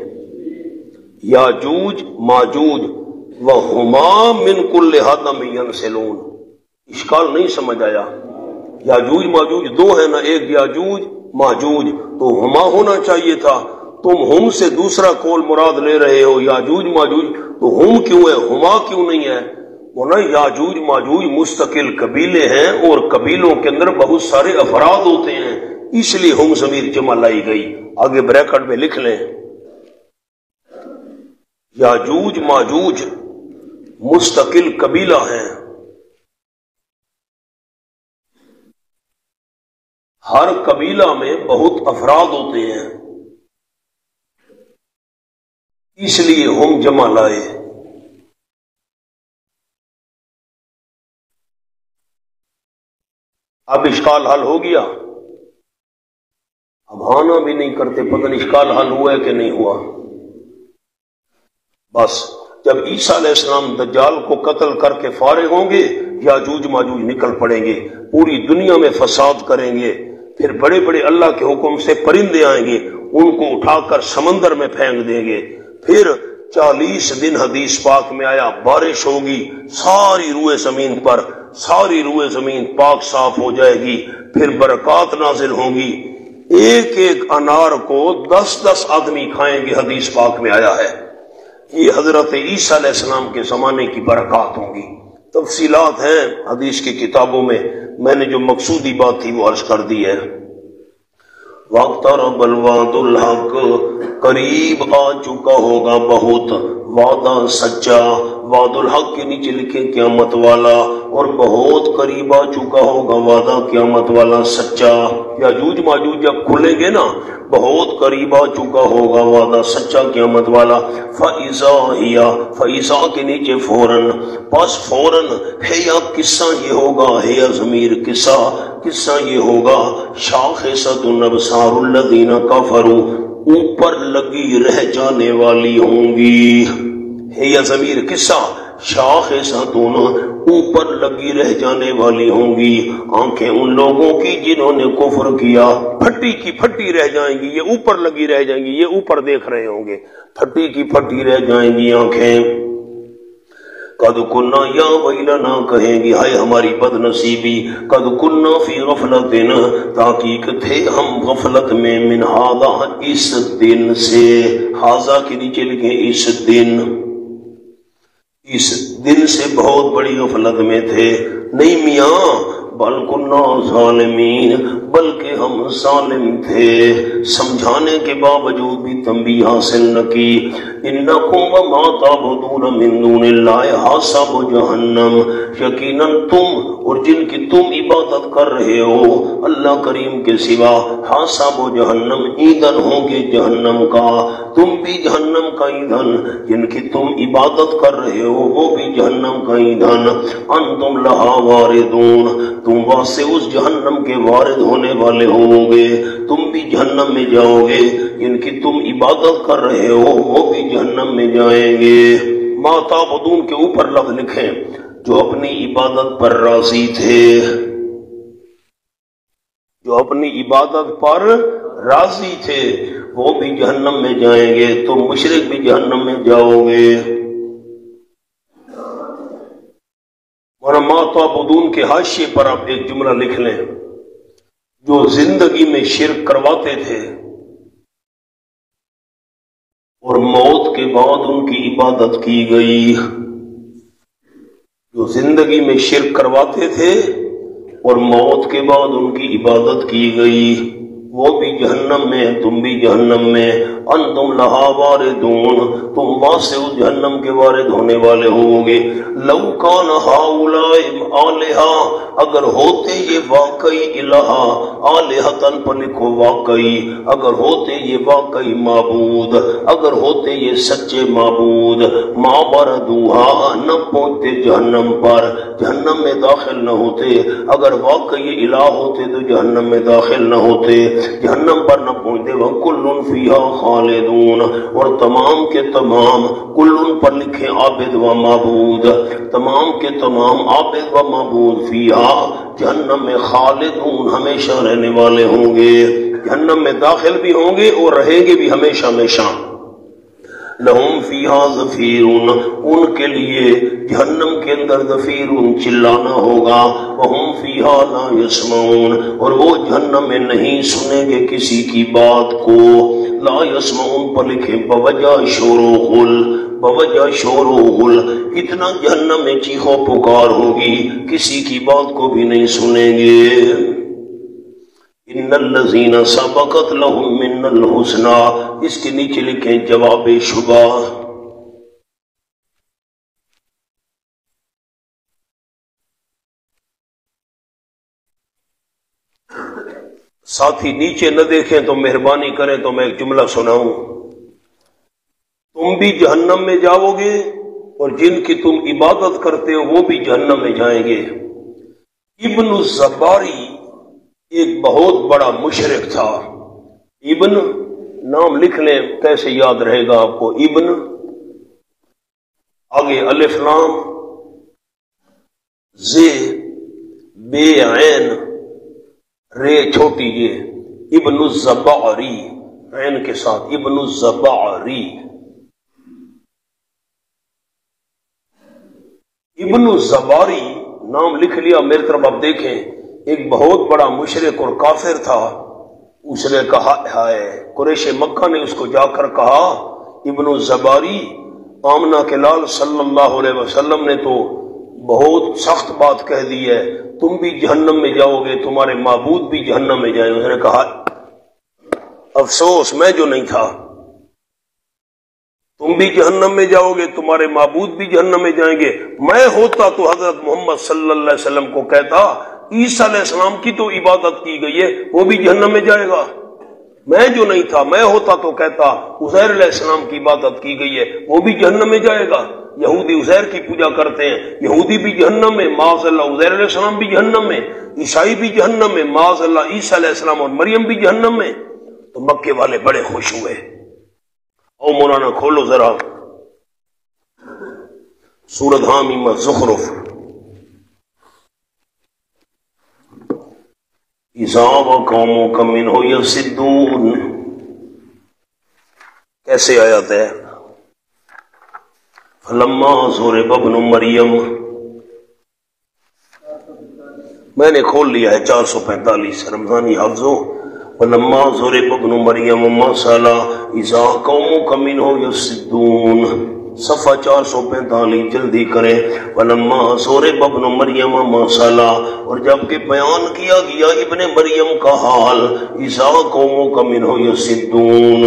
याजूज माजूज व हुमा मिन कुल लिहाजा मियन सेलून। इश्काल नहीं समझ आया। याजूज माजूज दो है ना, एक याजूज माजूज। तो हुमा होना चाहिए था तुम हम से दूसरा कोल मुराद ले रहे हो, याजूज माजूज तो हम क्यों है? हुमा क्यों नहीं है? वो ना याजूज माजूज मुस्तकिल कबीले हैं और कबीलों के अंदर बहुत सारे अफराद होते हैं, इसलिए हम जमीर जमा लाई गई। आगे ब्रैकेट में लिख लें। याजूज माजूज मुस्तकिल कबीला है। हर कबीला में बहुत अफराद होते हैं। इसलिए हम जमा लाए। अब इश्काल हल हो गया। अब हाना भी नहीं करते, पता नहीं इश्काल हल हुआ कि नहीं हुआ। बस, जब ईसा इस्लाम दज्जाल को कत्ल करके फारे होंगे, याजूज माजूज निकल पड़ेंगे, पूरी दुनिया में फसाद करेंगे, फिर बड़े बड़े अल्लाह के हुक्म से परिंदे आएँगे, उनको उठाकर समंदर में फेंक देंगे। फिर चालीस दिन हदीस पाक में आया, बारिश होगी, सारी रुए ज़मीन पर, सारी रुए ज़मीन पाक साफ़ हो जाएगी, फिर बरकत नाजिल होगी। एक एक अनार को दस दस आदमी खाएँगे, हदीस पाक में आया है। ये हज़रत ईसा के जमाने की बरकत होंगी। तफसीलात हैं हदीस की किताबों में, मैंने जो मकसूदी बात थी वो अर्ज़ कर दी है। वक्त बलवा दुल्हक करीब आ चुका होगा बहुत। वादा सच्चा, वादुल हक के नीचे लिखे क्यामत वाला, और बहुत करीब आ चुका होगा वादा क्यामत वाला सच्चा। या जूझ माजूज जब खुलेंगे ना, बहुत करीब आ चुका होगा वादा सच्चा क्यामत वाला। फैजा हिया, फैजा के नीचे फ़ौरन। बस फ़ौरन, है या किस्सा ये होगा, है अजमीर किस्सा किस्सा ये होगा। शाख सतुनबसारुल्लदीना कफरू ऊपर लगी रह जाने वाली होंगी। है या जमीर किस्सा, शाख ऐसा दोनों ऊपर लगी रह जाने वाली होंगी। आँखें उन लोगों की जिन्होंने कुफर किया। फटी की फटी रह जाएँगी, ये ऊपर लगी रह जाएँगी, ये ऊपर देख रहे होंगे। फटी की फटी रह जाएँगी आँखें। कद कुन्ना या वही ना कहेंगी, हाय हमारी बदनसीबी, कद कुन्ना फ़ी गफलत ताकि थे हम गफलत में मिन हादा इस दिन से। हाजा के नीचे लिखे इस दिन। इस दिन से बहुत बड़ी गफलत में थे। नहीं मियाँ बलकुन्ना सालमीन बल्कि हम सालिम थे। समझाने के बावजूद भी तंबी हासिल न की। इन माता बदून मिंदून हासब जहन्नम। यकीनन तुम और जिनकी तुम इबादत कर रहे हो, अल्लाह करीम के सिवा हासब जहन्नम ईंधन होंगे जहन्नम का। तुम भी जहन्नम का ईंधन, जिनकी तुम इबादत कर रहे हो, वो भी जहन्नम का ईंधन। अन तुम लहा वारिदून। तुम वहाँ से उस जहन्नम के वारिद होने वाले होंगे। तुम भी जहन्नम में जाओगे। इनकी तुम इबादत कर रहे हो, वो भी जहन्नम में जाएँगे। माता बदून के ऊपर लफ्ज लिखे, जो अपनी इबादत पर राज़ी थे। जो अपनी इबादत पर राज़ी थे, वो भी जहन्नम में जाएँगे। तुम मुशरक भी जहन्नम में जाओगे। और माता बदून के हाशिए पर आप एक जुमला लिख लें, जो ज़िंदगी में शिरक करवाते थे और मौत के बाद उनकी इबादत की गई। जो ज़िंदगी में शिरक करवाते थे और मौत के बाद उनकी इबादत की गई, वो भी जहन्नम में, तुम भी जहन्नम में। अन तुम लहा वारे दून तुम माँ से उस जहन्नम के वारे धोने वाले होगे। लौकान आलेहा, अगर होते ये वाकई इलाहा आलेहतन पर लिखो वाकई, अगर होते ये वाकई माबूद, अगर होते ये सच्चे माबूद, माँ बर दूहा न पहुँचते जहन्नम पर, जहन्नम में दाखिल न होते। अगर वाकई इलाह होते तो जहन्नम में दाखिल न होते। जहन्नम पर न पहुँचते, वह कुल्लुन फिया खालिदून और तमाम के तमाम कुल उन पर लिखे आबिद व मबूद। तमाम के तमाम आबिद व मबूद फिया जहन्नम में खालिदून हमेशा रहने वाले होंगे। जन्नम में दाखिल भी होंगे और रहेंगे भी हमेशा हमेशा लहुम फिहा जफीर उनके लिए जहन्नम के अंदर जफीर चिल्लाना होगा। वह फिहा ला यसमऊन, और वो जहन्नम में नहीं सुनेंगे किसी की बात को। ला यसमऊन पर लिखे, बवजा शोरो गुल, बवजा शोरो गुल इतना जहन्नम में चीखो पुकार होगी, किसी की बात को भी नहीं सुनेंगे। सबकत लहुम मिन्नल हुस्ना। इसके नीचे लिखे जवाब शुबा। साथी, नीचे न देखें तो मेहरबानी करें तो मैं एक जुमला सुनाऊं। तुम भी जहन्नम में जाओगे और जिनकी तुम इबादत करते हो वो भी जहन्नम में जाएँगे। इब्न जबारी एक बहुत बड़ा मुशरक था। इबन नाम लिख लें, कैसे याद रहेगा आपको? इबन, आगे अलिफ्लाम जे, बे ऐन, रे छोटी ये, इबन जबारी, ऐन के साथ, इबन जबारी। इबन जबारी, नाम लिख लिया, मेरी तरफ़ आप देखें। एक बहुत बड़ा मुशरक और काफिर था। उसने कहा है कुरेश मक्का ने उसको जाकर कहा, इब्न जबारी, आमना के लाल सल्लल्लाहु अलैहि वसल्लम ने तो बहुत सख्त बात कह दी है। तुम भी जहन्नम में जाओगे, तुम्हारे महबूद भी जहन्नम में जाए उसने कहा, अफसोस, मैं जो नहीं था। तुम भी जहन्नम में जाओगे, तुम्हारे महबूद भी जहन्नम में जाएँगे। मैं होता तो हज़रत मोहम्मद सल्लल्लाहु अलैहि वसल्लम को कहता ईसा सलाम की तो इबादत की गई है, वो भी जहन्नम में जाएगा। मैं जो नहीं था, मैं होता तो कहता, उजैर सलाम की इबादत की गई है, वो भी जहन्नम में जाएगा। यहूदी उजैर की पूजा करते हैं, यहूदी भी जहन्नम में माजल्ला उजैर सलाम भी जहन्नम में, ईसाई भी जहन्नम में माजल्ला ईसा सलाम और मरियम भी जहन्नम में। तो मक्के वाले बड़े खुश हुए। ओ मौलाना खोलो जरा। सूरत हामी जुखरुफ। इजाब कौमों कमिन हो या सिद्धून कैसे आयत है फलम्मा जोरे बबन मरियम मैंने खोल लिया है चार सौ पैंतालीस रमजानी हाफजो फलम्मा जोरे बबन मरियम मसाला इजा कौमों कमिन हो या सिद्धून सफ़ा चार सौ पैंतालीस, जल्दी करें। वलम्मा सोरे बबन मरियम मसाला और जबकि बयान किया गया इबन मरियम का हाल, ईसा कौमों का मिन हो सिद्धून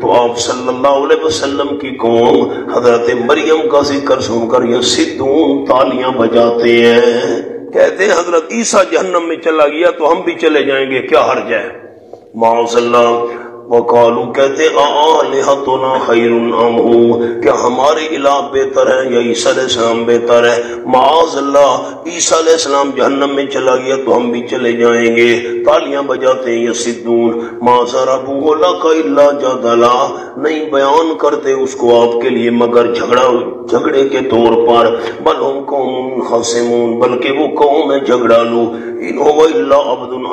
तो आप वसल्लम की कौम, हज़रत मरियम का ज़िक्र सुनकर यह सिद्धून तालियाँ बजाते हैं। कहते हैं, हज़रत ईसा जहन्नम में चला गया तो हम भी चले जाएँगे, क्या हर जाए माओसल्ला वकालू कहते तो ना खैर क्या हमारे इलाह बेहतर है या ईसा सलाम बेहतर है? माज ईसा सलाम जहन्नम में चला गया तो हम भी चले जाएँगे। तालियाँ बजाते हैं ये सिद्धून माजरा का इल्ला जादला। नहीं बयान करते उसको आपके लिए, मगर झगड़ा, झगड़े के तौर पर। बल हम कौम हसमून बल्कि वो कौम है झगड़ा लू इन अब्दुल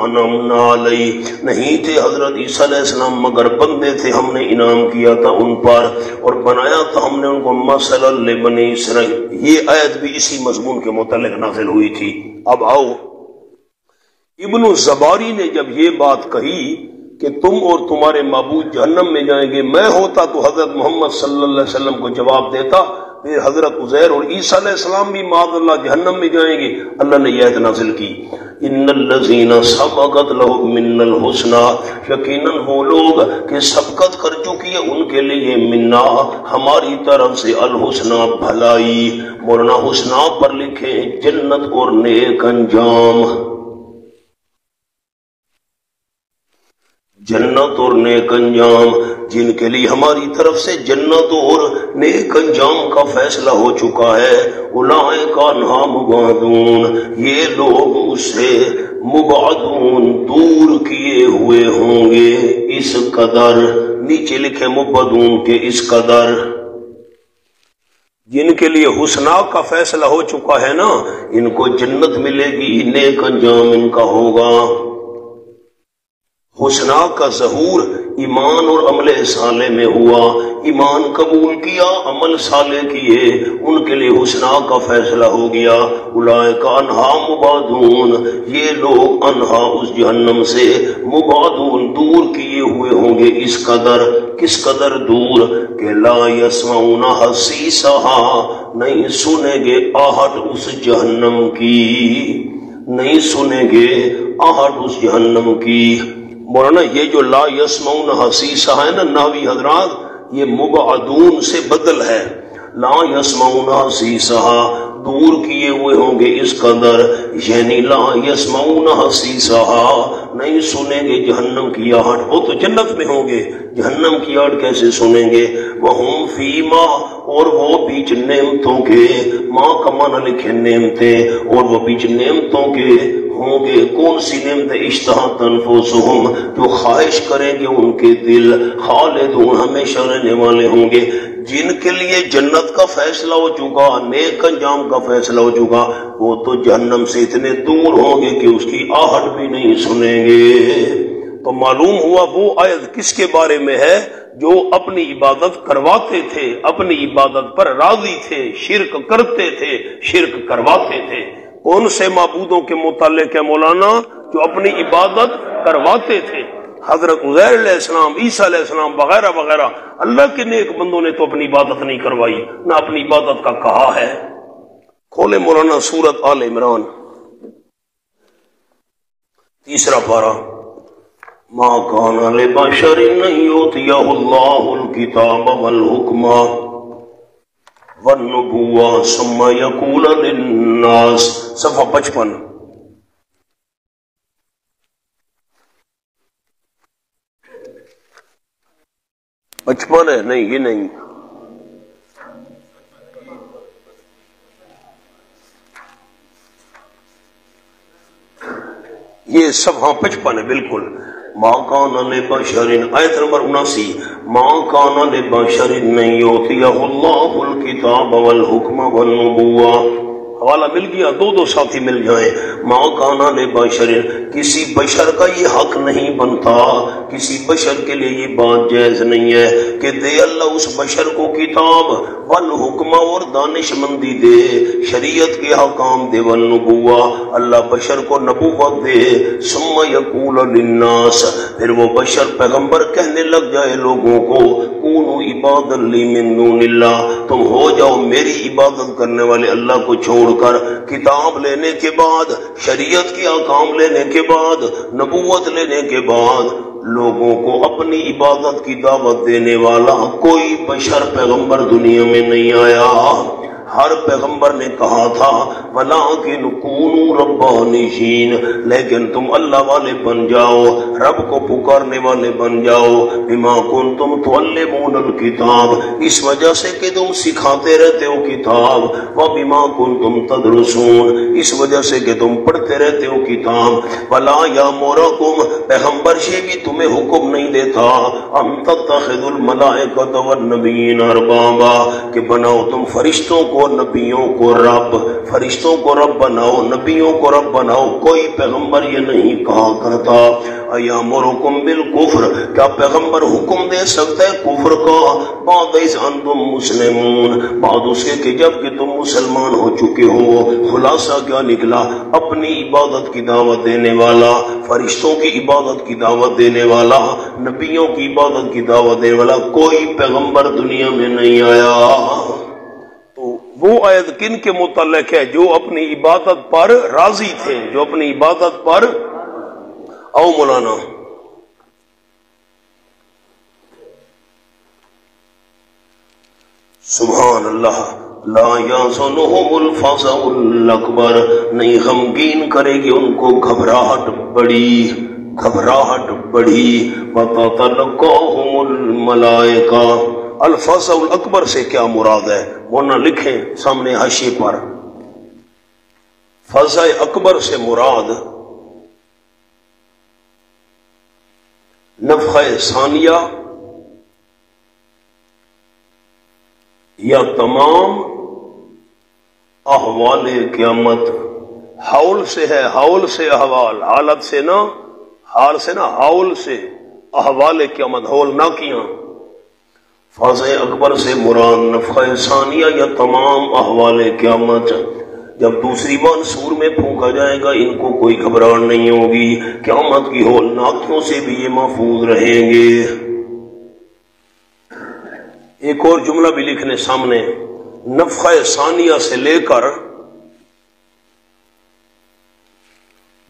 नहीं थे हज़रत ईसा मगर बंदे थे हमने इनाम किया था उन पर और बनाया था हमने उनको मसल ये आयत भी इसी मजमून के मुतल नाजिल हुई थी। अब आओ। इबन जबारी ने जब ये बात कही कि तुम और तुम्हारे मबूद जहन्नम में जाएँगे, मैं होता तो हज़रत मोहम्मद सल्लल्लाहु अलैहि वसल्लम को जवाब देता फिर हज़रत उजैर और ईसा सलाम भी मादल्ला जहन्नम में जाएँगे। अल्लाह ने यह नाजिल की, इन्नल्लजीना सबकत मिन्नल हुस्ना। यकीनन वो लोग कि सबकत कर चुकी है, उनके लिए मिन्ना हमारी तरफ़ से अल हुस्ना भलाई। मोरना हुस्ना पर लिखे, जन्नत और नेक अंजाम। जन्नत और नेक अंजाम। जिनके लिए हमारी तरफ़ से जन्नत और नेक अंजाम का फैसला हो चुका है उलाए का नाम मुबादून। ये लोग उससे मुबादून दूर किए हुए होंगे। इस कदर, नीचे लिखे मुबदून के इस कदर। जिनके लिए हुसना का फैसला हो चुका है ना, इनको जन्नत मिलेगी, नेक अंजाम इनका होगा। हुसना का जहूर ईमान और अमल साले में हुआ। ईमान कबूल किया, अमल साले किए। उनके लिए हुसना का फैसला हो गया। उलाय का अनहा मुबादून। ये लोग अनहा उस जहन्नम से मुबादून दूर किए हुए होंगे। इस कदर, किस कदर दूर? के ला यसमाउना हसी सहा नहीं सुनेंगे आहट उस जहन्नम की। नहीं सुनेंगे आहट उस जहन्नम की। मौलाना, ये जो ला यसमऊन हसीसा है ना, नावी हजरात, ये मुबादून से बदल है। ला यसमऊन हसीसा, दूर किए हुए होंगे इस कदर। यानी ला यसमऊन हसीसा, नहीं सुनेंगे जहन्नम की आहट। वो तो जन्नत में होंगे, जहन्नम की आहट कैसे सुनेंगे? वह फीमा, और वो बीच नेमतों के, माँ कमाना लिखे नेमते, और वो बीच नेमतों के होंगे। कौन सी निमत इश्तहा तनफोसुम जो ख्वाहिश करेंगे उनके दिल? खालिदून हमेशा रहने वाले होंगे, जिनके लिए जन्नत का फैसला हो चुका, नेक अंजाम का फैसला हो चुका, वो तो जहन्नम से इतने दूर होंगे कि उसकी आहट भी नहीं सुनेंगे। तो मालूम हुआ वो आयत किसके बारे में है? जो अपनी इबादत करवाते थे, अपनी इबादत पर राज़ी थे, शिरक करते थे, शिरक करवाते थे। कौन से मबूदों के मुताले के मौलाना जो अपनी इबादत करवाते थे। हज़रत उजैर ईसा वगैरह वगैरह, अल्लाह के नेक बंदों ने तो अपनी इबादत नहीं करवाई, ना अपनी इबादत का कहा है। खोले मौलाना सूरत आल इमरान। तीसरा पारा। मा कान बशर किताब वल हुक्मा। वन्नुबुआ सुम्मा यकूल सफ़ा पचपन। पचपन है? नहीं, ये नहीं। ये हाँ पचपन है, बिल्कुल। माँ काना ने बशरिन आयत नंबर उनासी। माँ काना ने बशरिन नहीं होती किताब वल हुक्म वल हवाला मिल गया दो दो साथी मिल जाए माँ काना ने बशर, किसी बशर का ये हक नहीं बनता। किसी बशर के लिए ये बात जायज़ नहीं है कि दे अल्लाह उस बशर को किताब वल हुक्मा और दानिशमंदी दे। शरीयत के हकाम दे वल नबुआ अल्लाह बशर को नबूवत दे। सुम्मा यकूल फिर वो बशर पैगंबर कहने लग जाए लोगों को कूनु इबादत ली मिन तुम हो जाओ मेरी इबादत करने वाले अल्लाह को छोड़ छोड़कर। किताब लेने के बाद, शरीयत के अकाम लेने के बाद, नबूवत लेने के बाद लोगों को अपनी इबादत की दावत देने वाला कोई बशर पैगंबर दुनिया में नहीं आया। हर पैगंबर ने कहा था, वला के नकूनू रब्बानिशीन लेकिन तुम अल्लाह वाले बन जाओ, रब को पुकारने वाले बन जाओ, बिमा कुन तुम तो किताब इस वजह से कि तुम सिखाते रहते हो किताब, व बिमा कुन तुम तदरसून, इस वजह से कि तुम पढ़ते रहते हो किताब, वला या मोरा कुम पैगंबर से भी तुम्हें हुक्म नहीं देता हम तत्तखिदुल मलाइकत व नबीन अरबाबा, कि बनाओ तुम फरिश्तों को को नबियों को रब, फरिश्तों को रब बनाओ, नबियों को रब बनाओ, कोई पैगंबर ये नहीं कहा करता। अयामुरकुम बिल कुफ्र, क्या पैगंबर हुक्म दे सकता है कुफ्र का? बाद तुम बाद उसके कि तुम मुसलमान हो चुके हो, खुलासा क्या निकला? अपनी इबादत की दावत देने वाला, फरिश्तों की इबादत की दावत देने वाला, नबियों की इबादत की दावत देने वाला, कोई पैगंबर दुनिया में नहीं आया। वो आयत किन के मुतलक है जो अपनी इबादत पर राज़ी थे, जो अपनी इबादत पर आओ मौलाना। सुबहान अल्लाह अकबर। नहीं गमगीन करेगी उनको घबराहट बड़ी घबराहट बड़ी। बताता मलाइका अल्फाजल अकबर से क्या मुराद है? वो ना लिखे सामने हाशी पर। फजा अकबर से मुराद नफ़ सानिया या तमाम अहवाल क्यामत। हाउल से है, हाउल से अहवाल। हालत से ना, हाल से ना, हाउल से अहवाल क्यामत। हौल ना किया। फाज अकबर से मुरान नफ़ानिया या तमाम अहवाल क्यामत। जब दूसरी बार सूर में फूका जाएगा, इनको कोई घबराहट नहीं होगी। क्यामत की होल नाकियों से भी ये महफूज रहेंगे। एक और जुमला भी लिखने सामने। नफ़ा सानिया से लेकर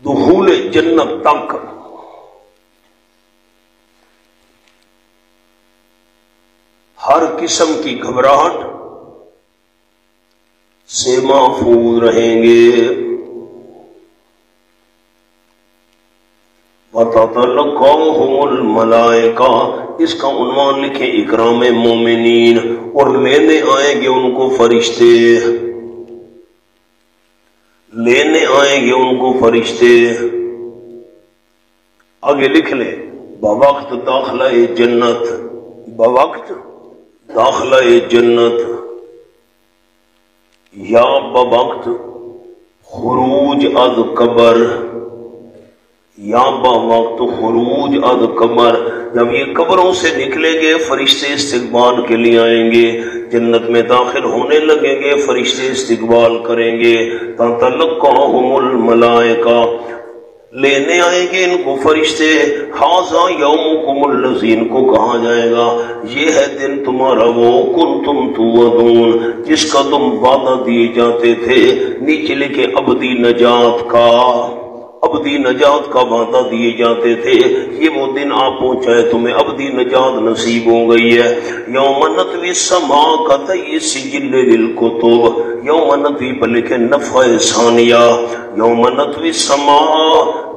दुहूल जन्नत तक हर किस्म की घबराहट से महफूज रहेंगे। मलाइका इसका उन्वान लिखे इकराम मोमिनीन, और लेने आएँगे उनको फरिश्ते। लेने आएँगे उनको फरिश्ते। आगे लिख ले, बवक्त दाखला जन्नत, बवक्त दाखला जन्नत। या बवक्त खरूज अद कबर। या वक्त खरूज अद कबर। जब ये कबरों से निकलेंगे, फरिश्ते इस्तकबाल के लिए आएँगे, जन्नत में दाखिल होने लगेंगे, फरिश्ते इस्तकबाल करेंगे। तलक़ाहुमुल मलाइका लेने आएँगे इनको फरिश्ते। हाजा यौमुकुमुल्लजीन को कहा जाएगा, ये है दिन तुम्हारा वो कुन तुम तुवदून, जिसका तुम वादा दिए जाते थे, नीचे लिखे अबदी नजात का। अबदी नजात का वादा दिए जाते थे, ये वो दिन आ पहुँचा है, तुम्हें अबदी नजात नसीब हो गई है। यौमनतवी समा का तय सिजिल को तो यौमनतवी पर लिखे नफा सानिया। यौमनतवी समा,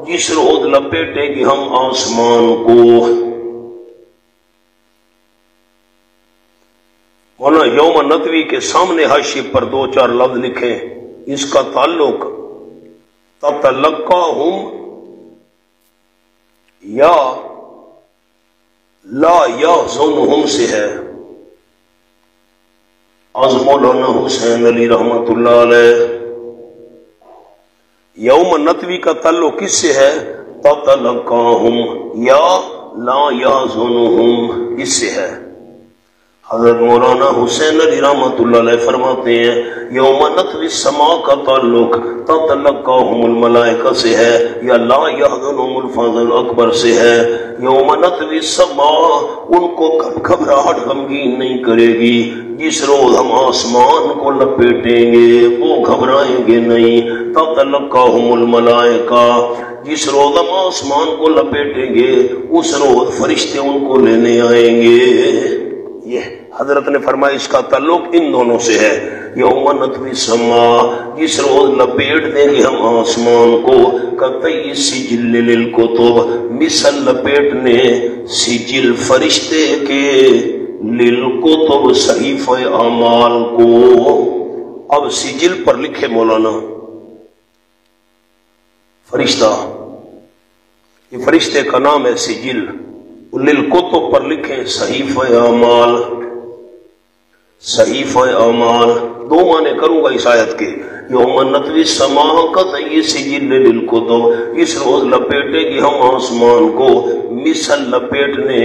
जिस रोज लपेटेंगे हम आसमान को। मौला यौम नतवी के सामने हाशी पर दो चार लफ्ज लिखे। इसका ताल्लुक ततलक्का या ला या हम से है। आज मौलाना हुसैन अली रहमत यौम नतवी का तल्लो किससे है? ततलक्का या ला या हम इससे है। हज़रत मौलाना हुसैन अली रहमत फरमाते हैं यौमनत समा का ताल्लुक तलका से है, या ला फजल अकबर से है। यौमनत समा, उनको घबराहट गमगीन नहीं करेगी, जिस रोज हम आसमान को लपेटेंगे, वो घबराएँगे नहीं। तलका मलाइका, जिस रोज हम आसमान को लपेटेंगे, उस रोज फरिश्ते उनको लेने आएँगे। ये हज़रत ने फरमाया इसका ताल्लुक इन दोनों से है जिस रोज लपेट देंगे हम आसमान को, कतई सिजिल को तो मिसल लपेटने सिजिल फरिश्ते के लिल को तो सहीफ अमाल को। अब सिजिल पर लिखे मौलाना, फरिश्ता, ये फरिश्ते का नाम है सिजिल। लिल कुतुब पर लिखे सहीफ अमाल। सहीफ अमाल दो माने करूँगा इस आयत के। समाह सिजिल कुतुब इस रोज लपेटेगी हम आसमान को। मिसल लपेटने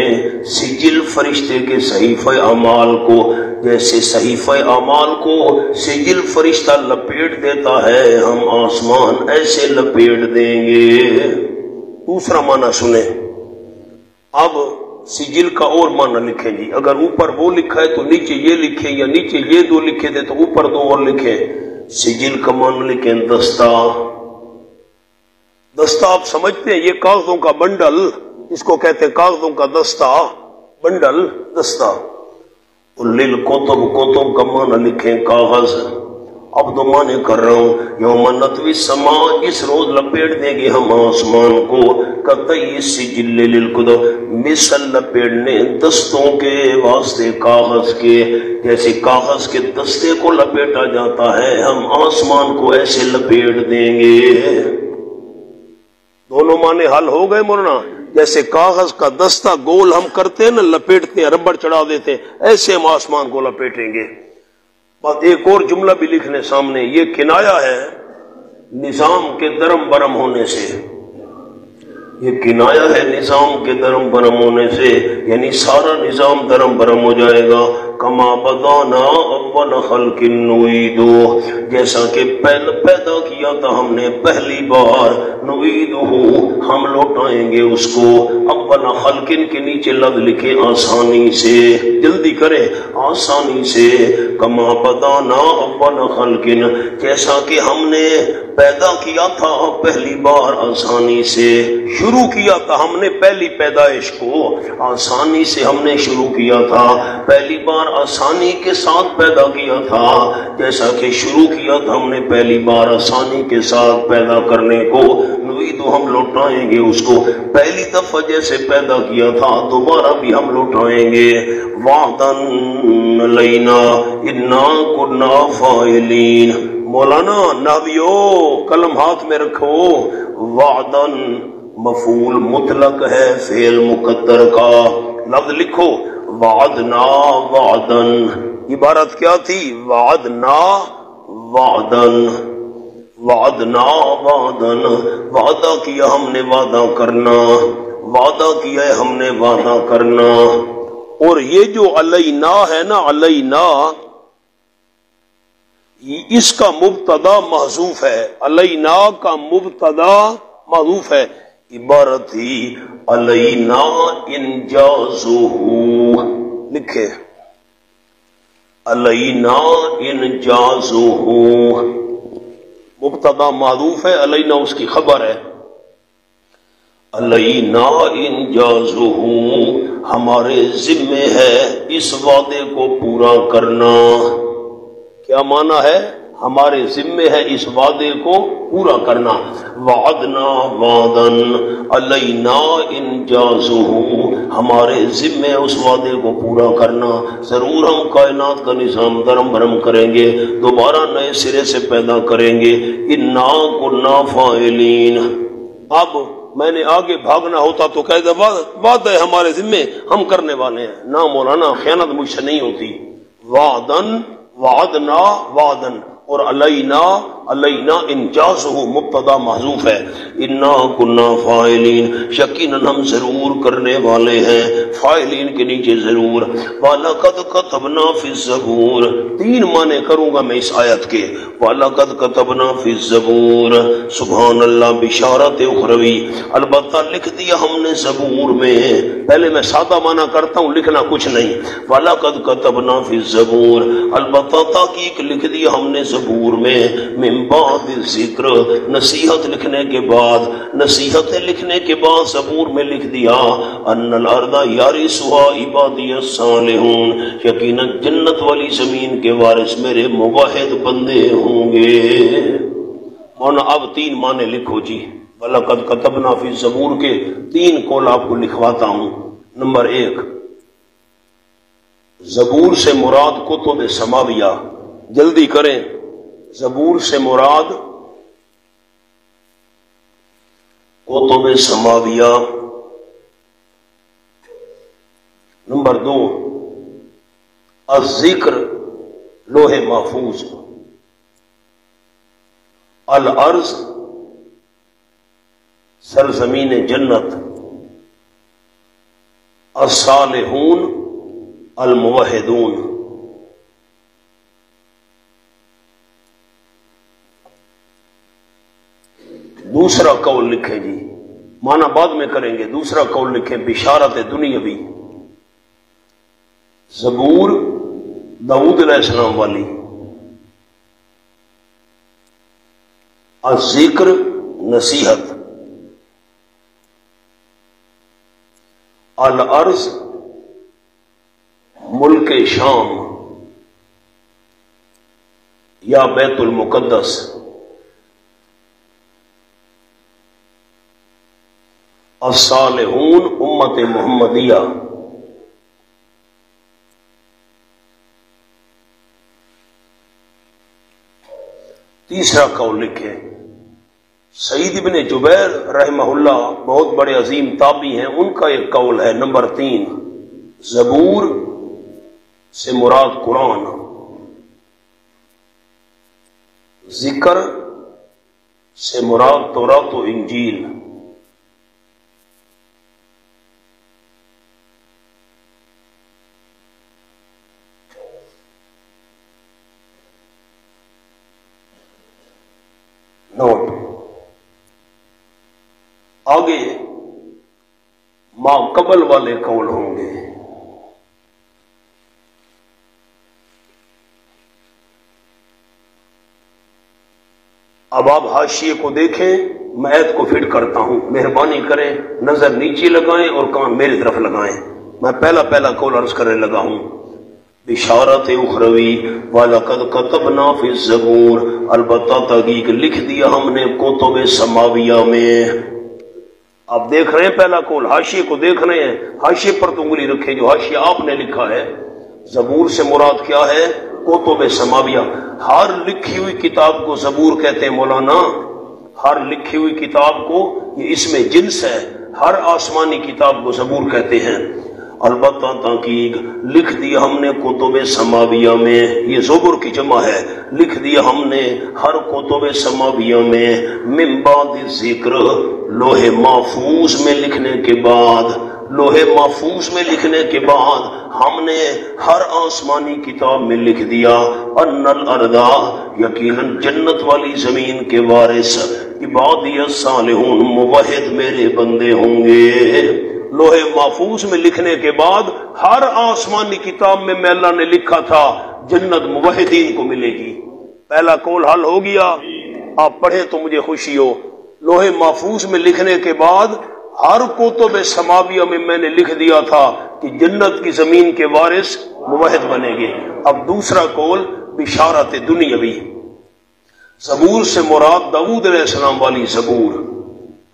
सिजिल फरिश्ते के सहीफ अमाल को। जैसे सहीफ अमाल को सिजिल फरिश्ता लपेट देता है। हम आसमान ऐसे लपेट देंगे। दूसरा माना सुने। अब सिजिल का और माना लिखे जी। अगर ऊपर वो लिखा है तो नीचे ये लिखे या नीचे ये दो लिखे थे तो ऊपर दो और लिखे। सिजिल का मान लिखे दस्ता दस्ता आप समझते हैं, ये कागजों का बंडल, इसको कहते हैं कागजों का दस्ता बंडल दस्ता लिल कोतुब कोतब का माना लिखे, कागज़। अब तो माने कर रहा हूँ यो यौमनतवी समा, इस रोज लपेट देंगे हम आसमान को। कतई ज़िले खुदो, मिसल लपेटने दस्तों के वास्ते कागज़ के। जैसे कागज़ के दस्ते को लपेटा जाता है, हम आसमान को ऐसे लपेट देंगे। दोनों माने हल हो गए मुरना जैसे कागज़ का दस्ता गोल हम करते हैं ना, लपेटते हैं रबड़ चढ़ा देते हैं, ऐसे हम आसमान को लपेटेंगे। बात एक और जुमला भी लिखने सामने, ये किनाया है निज़ाम के दरम बरम होने से। ये किनाया है निज़ाम के दरम बरम होने से, यानी सारा निज़ाम दरम बरम हो जाएगा। कमा बदाना अव्वल दो जैसा कि पहले पैदा किया था हमने पहली बार हो हम लौटाएँगे उसको अव्वल खलकिन के नीचे लग लिखे आसानी से। जल्दी करे, आसानी से। कमा बदाना अव्वल खलकिन, जैसा कि हमने पैदा किया था पहली बार आसानी से। शुरू किया था हमने पहली पैदाइश को। आसानी से हमने शुरू किया था। पहली बार आसानी के साथ पैदा किया था। जैसा कि शुरू किया था हमने पहली बार आसानी के साथ पैदा करने को। तो हम लौटाएँगे उसको। पहली दफ़ा जैसे पैदा किया था, दोबारा भी हम लौटाएँगे। वादन लेना, इन्ना कुन्ना फाइलीन। मौलाना नावियो, कलम हाथ में रखो। वादन मफूल मुतलक है, फेल मुकद्दर का। लफ्ज लिखो वादना वादन। इबारत क्या थी? वादना। वादन वादना वादन। वादा किया हमने वादा करना। वादा किया हमने वादा करना। और ये जो अलैना है ना, अलैना इसका मुबतदा महजूफ है। अलैना का मुबतदा महजूफ है। इबारत ही इन लिखे। अलैना इन जाजूहू। मुबतदा मारूफ है, अलैना उसकी खबर है। अलैना इन जाजूहू, हमारे जिम्मे है इस वादे को पूरा करना। क्या माना है? हमारे जिम्मे है इस वादे को पूरा करना। वादना वादन, अलैना इन जाजू हमारे जिम्मे उस वादे को पूरा करना। ज़रूर हम कायनात का निज़ाम, धर्म भरम करेंगे, दोबारा नए सिरे से पैदा करेंगे। इन्ना को ना फाइलीन। अब मैंने आगे भागना होता तो कह दे बात है हमारे जिम्मे, हम करने वाले हैं। ना मौलाना, खयानत मुझसे नहीं होती। वादन वादना वादन और अलैना अलैना इंजाज हो मुबतदा महजूफ है। इन्ना कुन्ना फ़ाइलिन यकीन हम ज़रूर करने वाले हैं, फ़ाइलिन के नीचे ज़रूर। वाला कद कतबना फिर ज़बूर, तीन माने करूँगा मैं इस आयत के। वाला कद कतबना फिर ज़बूर सुबहान अल्लाह बिशारत उखरवी। अलबत् लिख दिया हमने ज़बूर में। पहले मैं सादा माना करता हूँ, लिखना कुछ नहीं। वाला कद कतबना फिर ज़बूर अलबत् ताकीक लिख दिया हमने ज़बूर में बाद ज़िक्र, नसीहत लिखने के बाद, नसीहत लिखने के बाद सबूर में लिख दिया, अन्नल अर्दा यारी सुहा इबादी यकीन जन्नत वाली ज़मीन के वारिस मेरे मुबाहिद बंदे होंगे। और अब तीन माने लिखो जी। वलकद कतब नाफी जबूर के तीन कोल आपको लिखवाता हूँ। नंबर एक, जबूर से मुराद कुतुब समाविया। जल्दी करें। जबूर से मुराद, कोतुब समाविया। नंबर दो, अजिक्र लोहे महफूज। अल अर्ज़, सरजमीन जन्नत। असालहून अल दूसरा कौल लिखे जी। माना बाद में करेंगे, दूसरा कौल लिखे, बिशारत दुनियावी। जबूर दाऊद अलैहिस्सलाम वाली। ज़िक्र नसीहत। अल अर्ज़ मुल्क शाम। या बैतुल मुकद्दस। असालहून उम्मत मोहम्मदिया तीसरा कौल लिखे। सईद इबन जुबैर रहमहुल्ला बहुत बड़े अजीम ताबी हैं, उनका एक कौल है, नंबर तीन, जबूर से मुराद कुरान। ज़िक्र से मुराद तोरा तो इंजील। नोट आगे कबल वाले कौन होंगे? अब आप हाशिए को देखें, मैं ऐत को फिट करता हूँ। मेहरबानी करें, नज़र नीचे लगाएँ और कान मेरी तरफ़ लगाएँ। मैं पहला पहला कौल अर्ज़ करने लगा हूँ। बिशारत उखरवी, वालकद कतब नाफि जबूर अलबत्ता तहकीक लिख दिया हमने कोतब समाविया में। आप देख रहे हैं पहला कौल, हाशिए को देख रहे हैं। हाशिए पर तो उंगली रखे, जो हाशिया आपने लिखा है, जबूर से मुराद क्या है? कोतब समाविया। हर लिखी हुई किताब को जबूर कहते हैं मौलाना। हर लिखी हुई किताब को, ये इसमें जिन्स है, हर आसमानी किताब को जबूर कहते हैं। अलबत् ताकीक लिख दिया हमने कुतुब समाविया में ये जुबर की जमा है लिख दिया हमने हर कुतुब समाविया में मिम्बाद ज़िक्र लोहे महफूज में लिखने के बाद लोहे महफूज में लिखने के बाद हमने हर आसमानी किताब में लिख दिया अन्नल अरदा यकीनन जन्नत वाली ज़मीन के वारिस इबादियत सालिहून मुवहिद मेरे बंदे होंगे लोहे महफूज में लिखने के बाद हर आसमानी किताब में मैला ने लिखा था, जन्नत मुवहिदीन को मिलेगी। पहला कौल हल हो गया। आप पढ़े तो मुझे खुशी हो। लोहे महफूज में लिखने के बाद हर कोतब समाविया में मैंने लिख दिया था कि जन्नत की ज़मीन के वारिस मुवहद बनेंगे। अब दूसरा कौल, बिशारत दुनियावी। जबूर से मुराद दाऊद वाली जबूर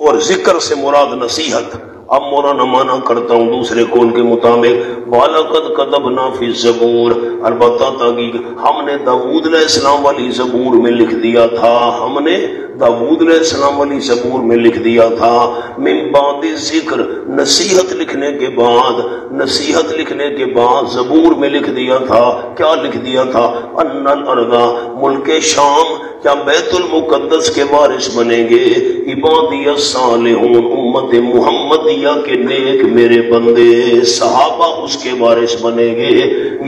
और ज़िक्र से मुराद नसीहत। अब मौलाना माना करता हूँ दूसरे कौन के मुताबिक। वालकद कदब ना फिर जबूर अलबत् हमने दाऊद इस्लाम वाली जबूर में लिख दिया था। हमने दाऊद इस्लाम वाली जबूर में लिख दिया था मिम्बाद ज़िक्र, नसीहत लिखने के बाद, नसीहत लिखने के बाद जबूर में लिख दिया था। क्या लिख दिया था? अन्नल अरगा, मुल्क शाम, क्या बैतुल मुकद्दस के वारिस बनेंगे? इबादिया सालेहून, उम्मत मुहम्मदिया के नेक मेरे बंदे, सहाबा उसके वारिस बनेंगे।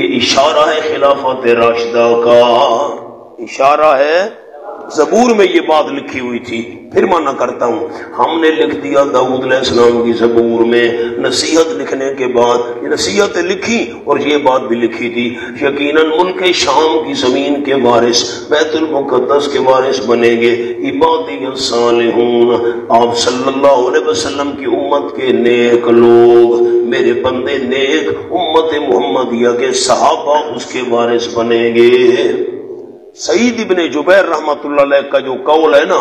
ये इशारा है खिलाफत राशिदा का। इशारा है जबूर में ये बात लिखी हुई थी। फिर माना करता हूँ। हमने लिख दिया, दाऊद सलाम की जबूर में नसीहत लिखने के बाद नसीहत लिखी और ये बात भी लिखी थी। यकीनन मुल्क शाम की ज़मीन के वारिस, बैतुल मुकद्दस के वारिस बनेंगे। आप सल्लल्लाहु अलैहि वसल्लम की उम्मत के नेक लोग, मेरे बंदे नेक, उम्मत मोहम्मदिया के सहाबा उसके वारिस बनेंगे। सईद इबन जुबैर रहमत का जो कौल है ना,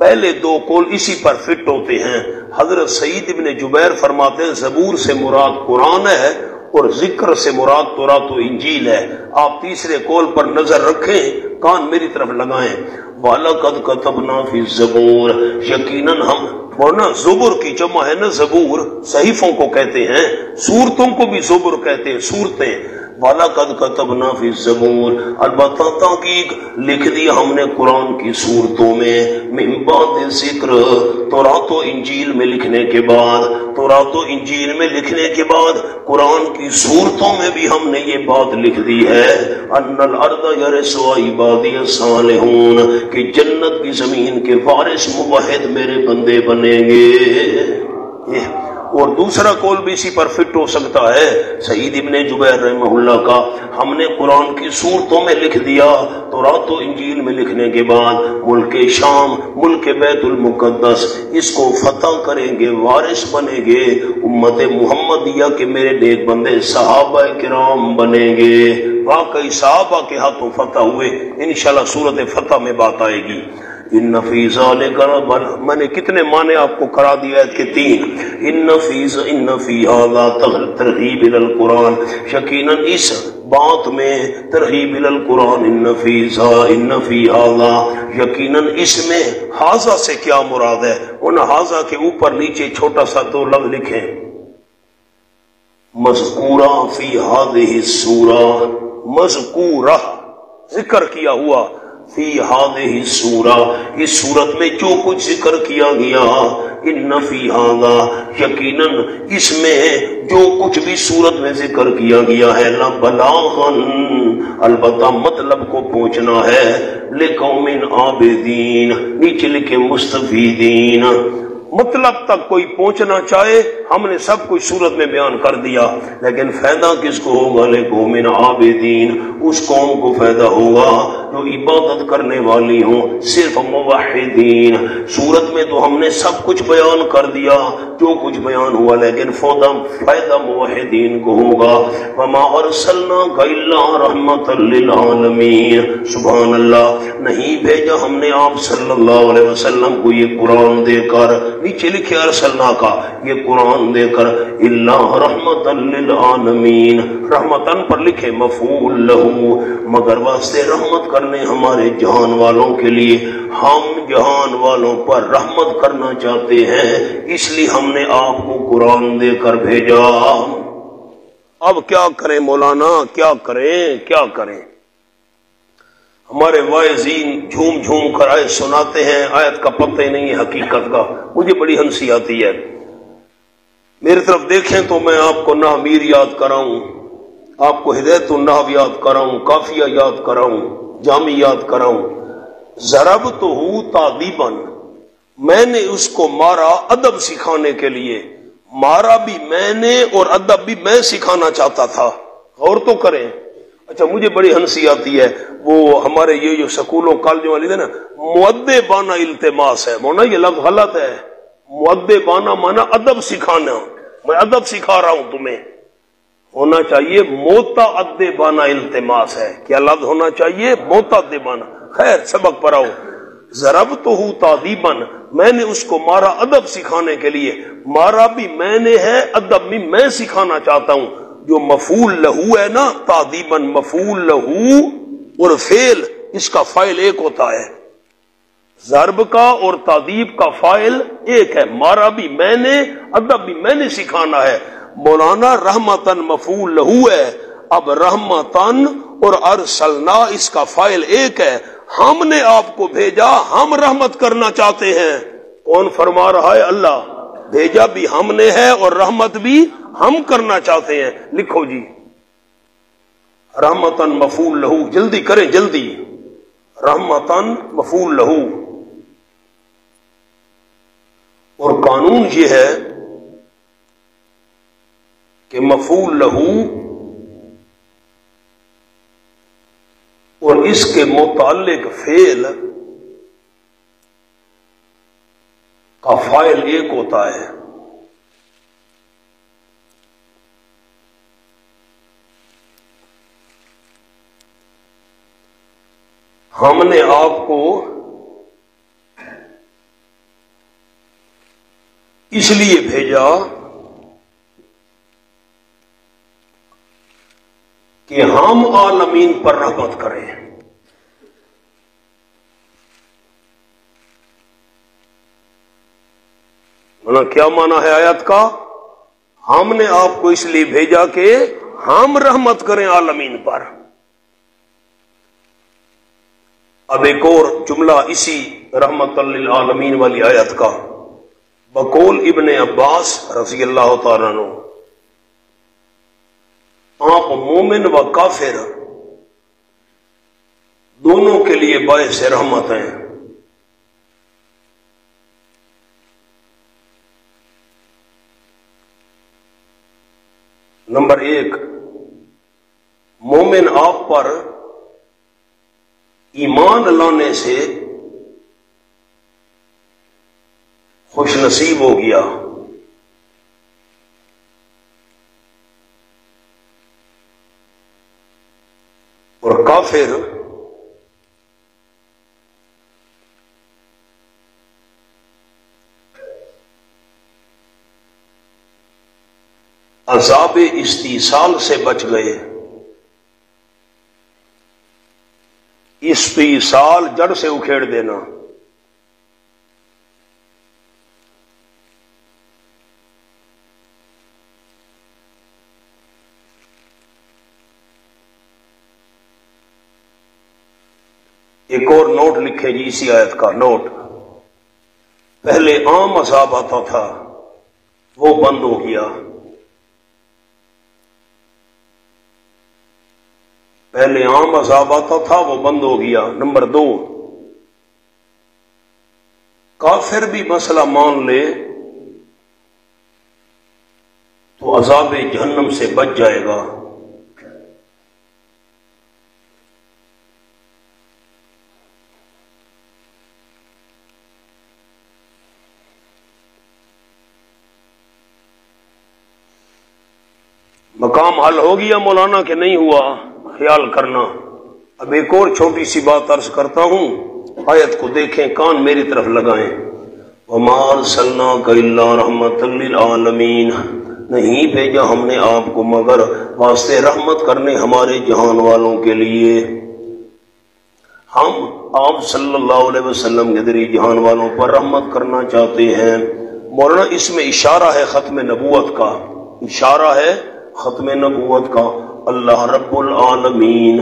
पहले दो कौल इसी पर फिट होते हैं। हज़रत सईद इबन जुबैर फरमाते हैं, जबूर से मुराद कुरान है और ज़िक्र से मुराद तोरा तो इंजील है। आप तीसरे कौल पर नज़र रखें, कान मेरी तरफ़ लगाएँ। वाला कद कतब नाफी जबूर। यकीनन हम और ना जुबुर की जमा है ना, जबूर सहीफों को कहते हैं, सूरतों को भी जुबुर कहते हैं, सूरतें। वाला कद कतब नाफी जबूर अलबत्ता की लिख दिया हमने कुरान की सूरतों में। मिम्बात ज़िक्र तो इंजील में लिखने के बाद। तो इंजील में लिखने के बाद कुरान की सूरतों में भी हमने ये बात लिख दी है। अन्नल अर्द यरसवाईबादी सालहून, कि जन्नत की ज़मीन के वारिस मुवाहिद मेरे बंदे बनेंगे। और दूसरा कौल भी इसी पर फिट हो सकता है। सईद इबन जुबैर रहमहुल्ला का, हमने कुरान की सूरतों में लिख दिया तो रातों इंजील में लिखने के बाद मुल्क शाम, मुल्क बैतुल मुकद्दस, इसको फतह करेंगे, वारिस बनेंगे, उम्मत मोहम्मदिया के मेरे नेक बंदे सहाबा किराम बनेंगे। वाकई सहाबा के हाथों फतह हुए, इनशाला सूरत फतह में बात आएगी। इन मैंने कितने माने आपको करा दिया के तीन। इन नफीज इन नफीहा तरहीब कुरान। यकीन इस बात में तरहीब कुरान इन नफीजा इन नफीहा यकीन इसमें हाजा से क्या मुराद है? उन हाजा के ऊपर नीचे छोटा सा दो लफ्ज लिखे। मजकूरा फ़ी हाद सूरा। मजकूरा ज़िक्र किया हुआ फ़ी हाद ही सूरा इस सूरत में जो कुछ ज़िक्र किया गया? इन नफी हागा यकीनन इसमें जो कुछ भी सूरत में ज़िक्र किया गया है बलागन अलबत्ता मतलब को पहुँचना है ले कौमिन आबेदीन, नीचे लिखे मुस्तफीदीन। मतलब तक कोई पहुँचना चाहे, हमने सब कुछ सूरत में बयान कर दिया। लेकिन फ़ायदा किसको होगा? ले गोमिन आबेदीन, उस कौम को फ़ायदा होगा जो इबादत करने वाली हो, सिर्फ़ मुवाहिदीन। सूरत में तो हमने सब कुछ बयान कर दिया, जो कुछ बयान हुआ, लेकिन फौदा फ़ायदा मुवाहिदीन को होगा। वमा अरसलना गैला रहमत आलमीन। सुबहान अल्लाह, नहीं भेजा हमने आप सल्लल्लाहु अलैहि वसल्लम को ये कुरान देकर। नीचे लिखे अरसलना का। ये कुरान देकर रहमतन रहमतन पर लिखे मफूल लहू। मगर वास्ते रहमत करने हमारे जहान वालों के लिए, हम जहान वालों पर रहमत करना चाहते हैं। इसलिए हमने आपको कुरान देकर भेजा। अब क्या करें मौलाना? क्या करें? क्या करें? हमारे वायजीन झूम झूम कर आयत सुनाते हैं, आयत का पत्ता ही नहीं हकीकत का। मुझे बड़ी हँसी आती है। मेरी तरफ़ देखें तो मैं आपको नामीर याद कराऊं, आपको हिदायत नाव याद कराऊं, काफिया याद कराऊं, जामी याद कराऊं। जरब तो हूँ तादीबन, मैंने उसको मारा अदब सिखाने के लिए। मारा भी मैंने और अदब भी मैं सिखाना चाहता था। और तो करें। अच्छा मुझे बड़ी हँसी आती है। वो हमारे ये जो स्कूलों, कॉलेजों वाली थे ना मुद्दे बाना इल्तमास है। मोना, ये लफ्ज गलत है। मुद्दे बाना माना अदब सिखाना। मैं अदब सिखा रहा हूँ तुम्हें। होना चाहिए मोता अदे बाना इल्तमास है। क्या लफ्ज होना चाहिए? मोता अद्दे बाना। खैर, सबक पर आओ। जरब तो हूँ तादीबन। मैंने उसको मारा अदब सिखाने के लिए। मारा भी मैंने है, अदब भी मैं सिखाना चाहता हूँ। जो मफूल लहू है ना तादीबन मफूल लहू और फेल, इसका फ़ाइल एक होता है। जरब का और तादीब का फ़ाइल एक है। मारा भी मैंने, अदब भी मैंने सिखाना है। मौलाना रहमतन मफूल लहू है। अब रहमतन और अरसलना, इसका फ़ाइल एक है। हमने आपको भेजा, हम रहमत करना चाहते हैं। कौन फरमा रहा है? अल्लाह। भेजा भी हमने है और रहमत भी हम करना चाहते हैं, लिखो जी। रहमतन मफूल लहू, जल्दी करें, जल्दी। रहमतन मफूल लहू। और कानून ये है कि मफूल लहू और इसके मुतालिक फेल का फ़ाइल एक होता है। हमने आपको इसलिए भेजा कि हम आलमीन पर रहमत करें। मतलब क्या माना है आयत का? हमने आपको इसलिए भेजा कि हम रहमत करें आलमीन पर। अब एक और जुमला इसी रहमत आलमीन वाली आयत का। बकोल इबन अब्बास रसी अल्लाह तु आप मोमिन व काफिर दोनों के लिए बायस रहमत हैं। नंबर एक, मोमिन आप पर ईमान लाने से खुश नसीब हो गया। और काफिर अजाब इस्तीसाल से बच गए। इस्तीसाल जड़ से उखेड़ देना। एक और नोट लिखे जी इसी आयत का, नोट। पहले आम अजाब आता था, वो बंद हो गया। पहले आम अजाब आता था, वो बंद हो गया। नंबर दो, काफिर भी मसला मान ले तो अजाब जहन्नम से बच जाएगा। मकाम हल हो गया, मौलाना, के नहीं हुआ? ख्याल करना। अब एक और छोटी सी बात अर्ज़ करता हूँ। आयत को देखें, कान मेरी तरफ़ लगाएँ। वमार सल्ला कल्ला रहमत आलमीन। नहीं भेजा हमने आपको, मगर वास्ते रहमत करने हमारे जहान वालों के लिए। हम आप सल्लल्लाहु अलैहि वसल्लम के ज़रिए जहान वालों पर रहमत करना चाहते हैं। मौलाना, इसमें इशारा है ख़त्म नबूत का। इशारा है ख़त्म नबूत का। अल्लाह रब्बुल आलमीन।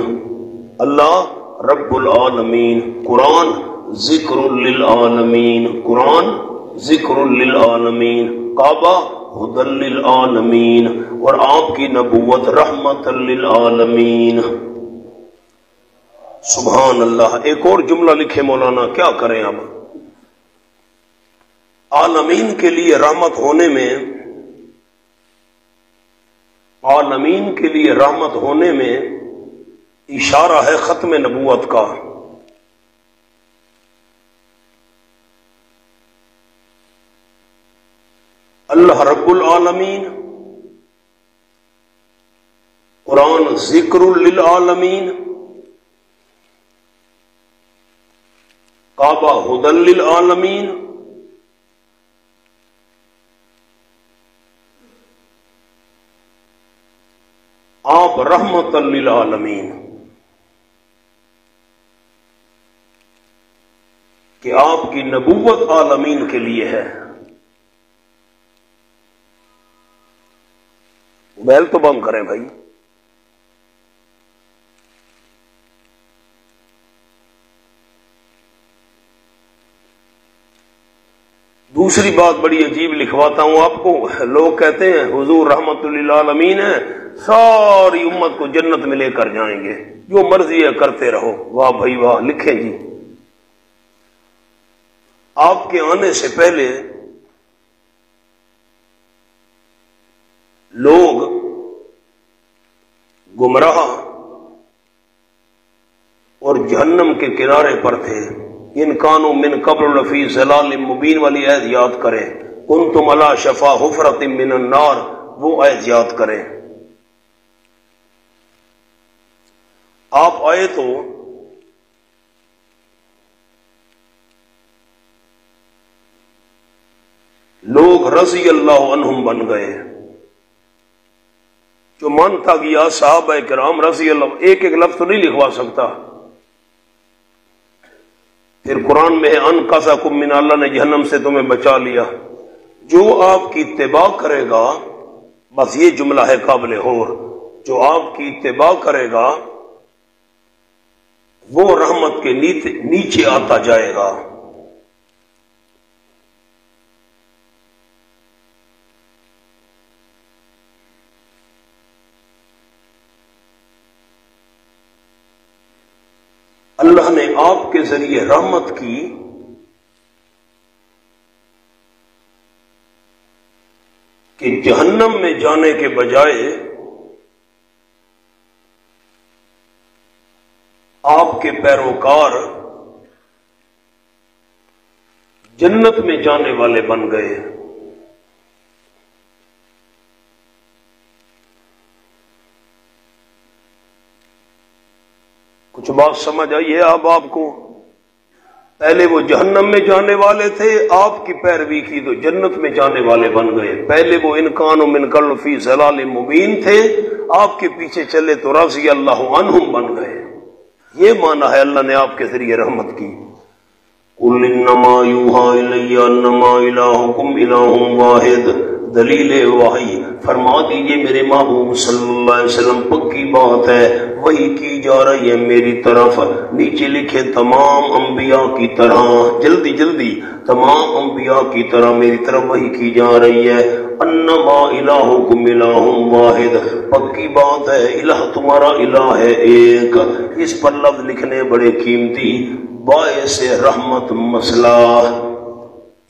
अल्लाह रब्बुल आलमीन। कुरान जिक्रुल आलमीन। कुरान जिक्रुल आलमीन। काबा हुदल आलमीन। और आपकी नबूत रहमत आलमीन। सुबहान अल्लाह एक और जुमला लिखे मौलाना, क्या करें अब? आलमीन के लिए रहमत होने में आलमीन के लिए रहमत होने में इशारा है खत्म नबूत का। अल्लाह रब्बुल आलमीन, कुरान जिक्रुल आलमीन, काबा हुदल आलमीन आप रहमत आलमीन। कि आपकी नबूवत आलमीन के लिए है। बैल तो बंद करें भाई। दूसरी बात बड़ी अजीब लिखवाता हूँ आपको। लोग कहते हैं, हुजूर रहमतुल्लामीन है। सारी उम्मत को जन्नत में लेकर जाएँगे। जो मर्ज़ी है करते रहो। वाह भाई वाह, लिखे जी। आपके आने से पहले लोग गुमराह और जहन्नम के किनारे पर थे। इन कानों मिन कबल रफी जलाल मुबीन वाली ऐद याद करें। उन तुम अला शफा हुफरत मिन नार वो ऐद याद करें। आप आए तो लोग रज़ी अल्लाह अनहुम बन गए जो मानता था कि या साहब है कराम रज़ी अल्लाह एक एक लफ्ज तो नहीं लिखवा सकता। फिर कुरान में अन कासा कुमिन अल्लाह, ने जहन्नम से तुम्हें बचा लिया। जो आपकी इतबा करेगा, बस ये जुमला है काबिल होर जो आपकी इतबा करेगा वो रहमत के नीचे आता जाएगा। अल्लाह ने आपके ज़रिए रहमत की। कि जहन्नम में जाने के बजाय आपके पैरोकार जन्नत में जाने वाले बन गए कुछ बात समझ आई है अब आपको? पहले वो जहन्नम में जाने वाले थे, आपकी पैरवी की तो जन्नत में जाने वाले बन गए। पहले वो इनकान मिनकल फ़ी जलाल मुबीन थे, आपके पीछे चले तो रज़ी अल्लाह अनहुम बन गए। ये माना है अल्लाह ने आपके ज़रिए रहमत की। दलील वाही। फरमा दीजिए मेरे महबूब वसल्लम, पक्की बात है, वही की जा रही है मेरी तरफ़। नीचे लिखे तमाम अंबिया की तरह, जल्दी जल्दी, तमाम अंबिया की तरह मेरी तरफ़ वही की जा रही है। वाहिद। पक्की बात है, इलाह तुम्हारा इलाह है एक। इस पर लफ्ज लिखने बड़े कीमती, बायस रहमत मसला।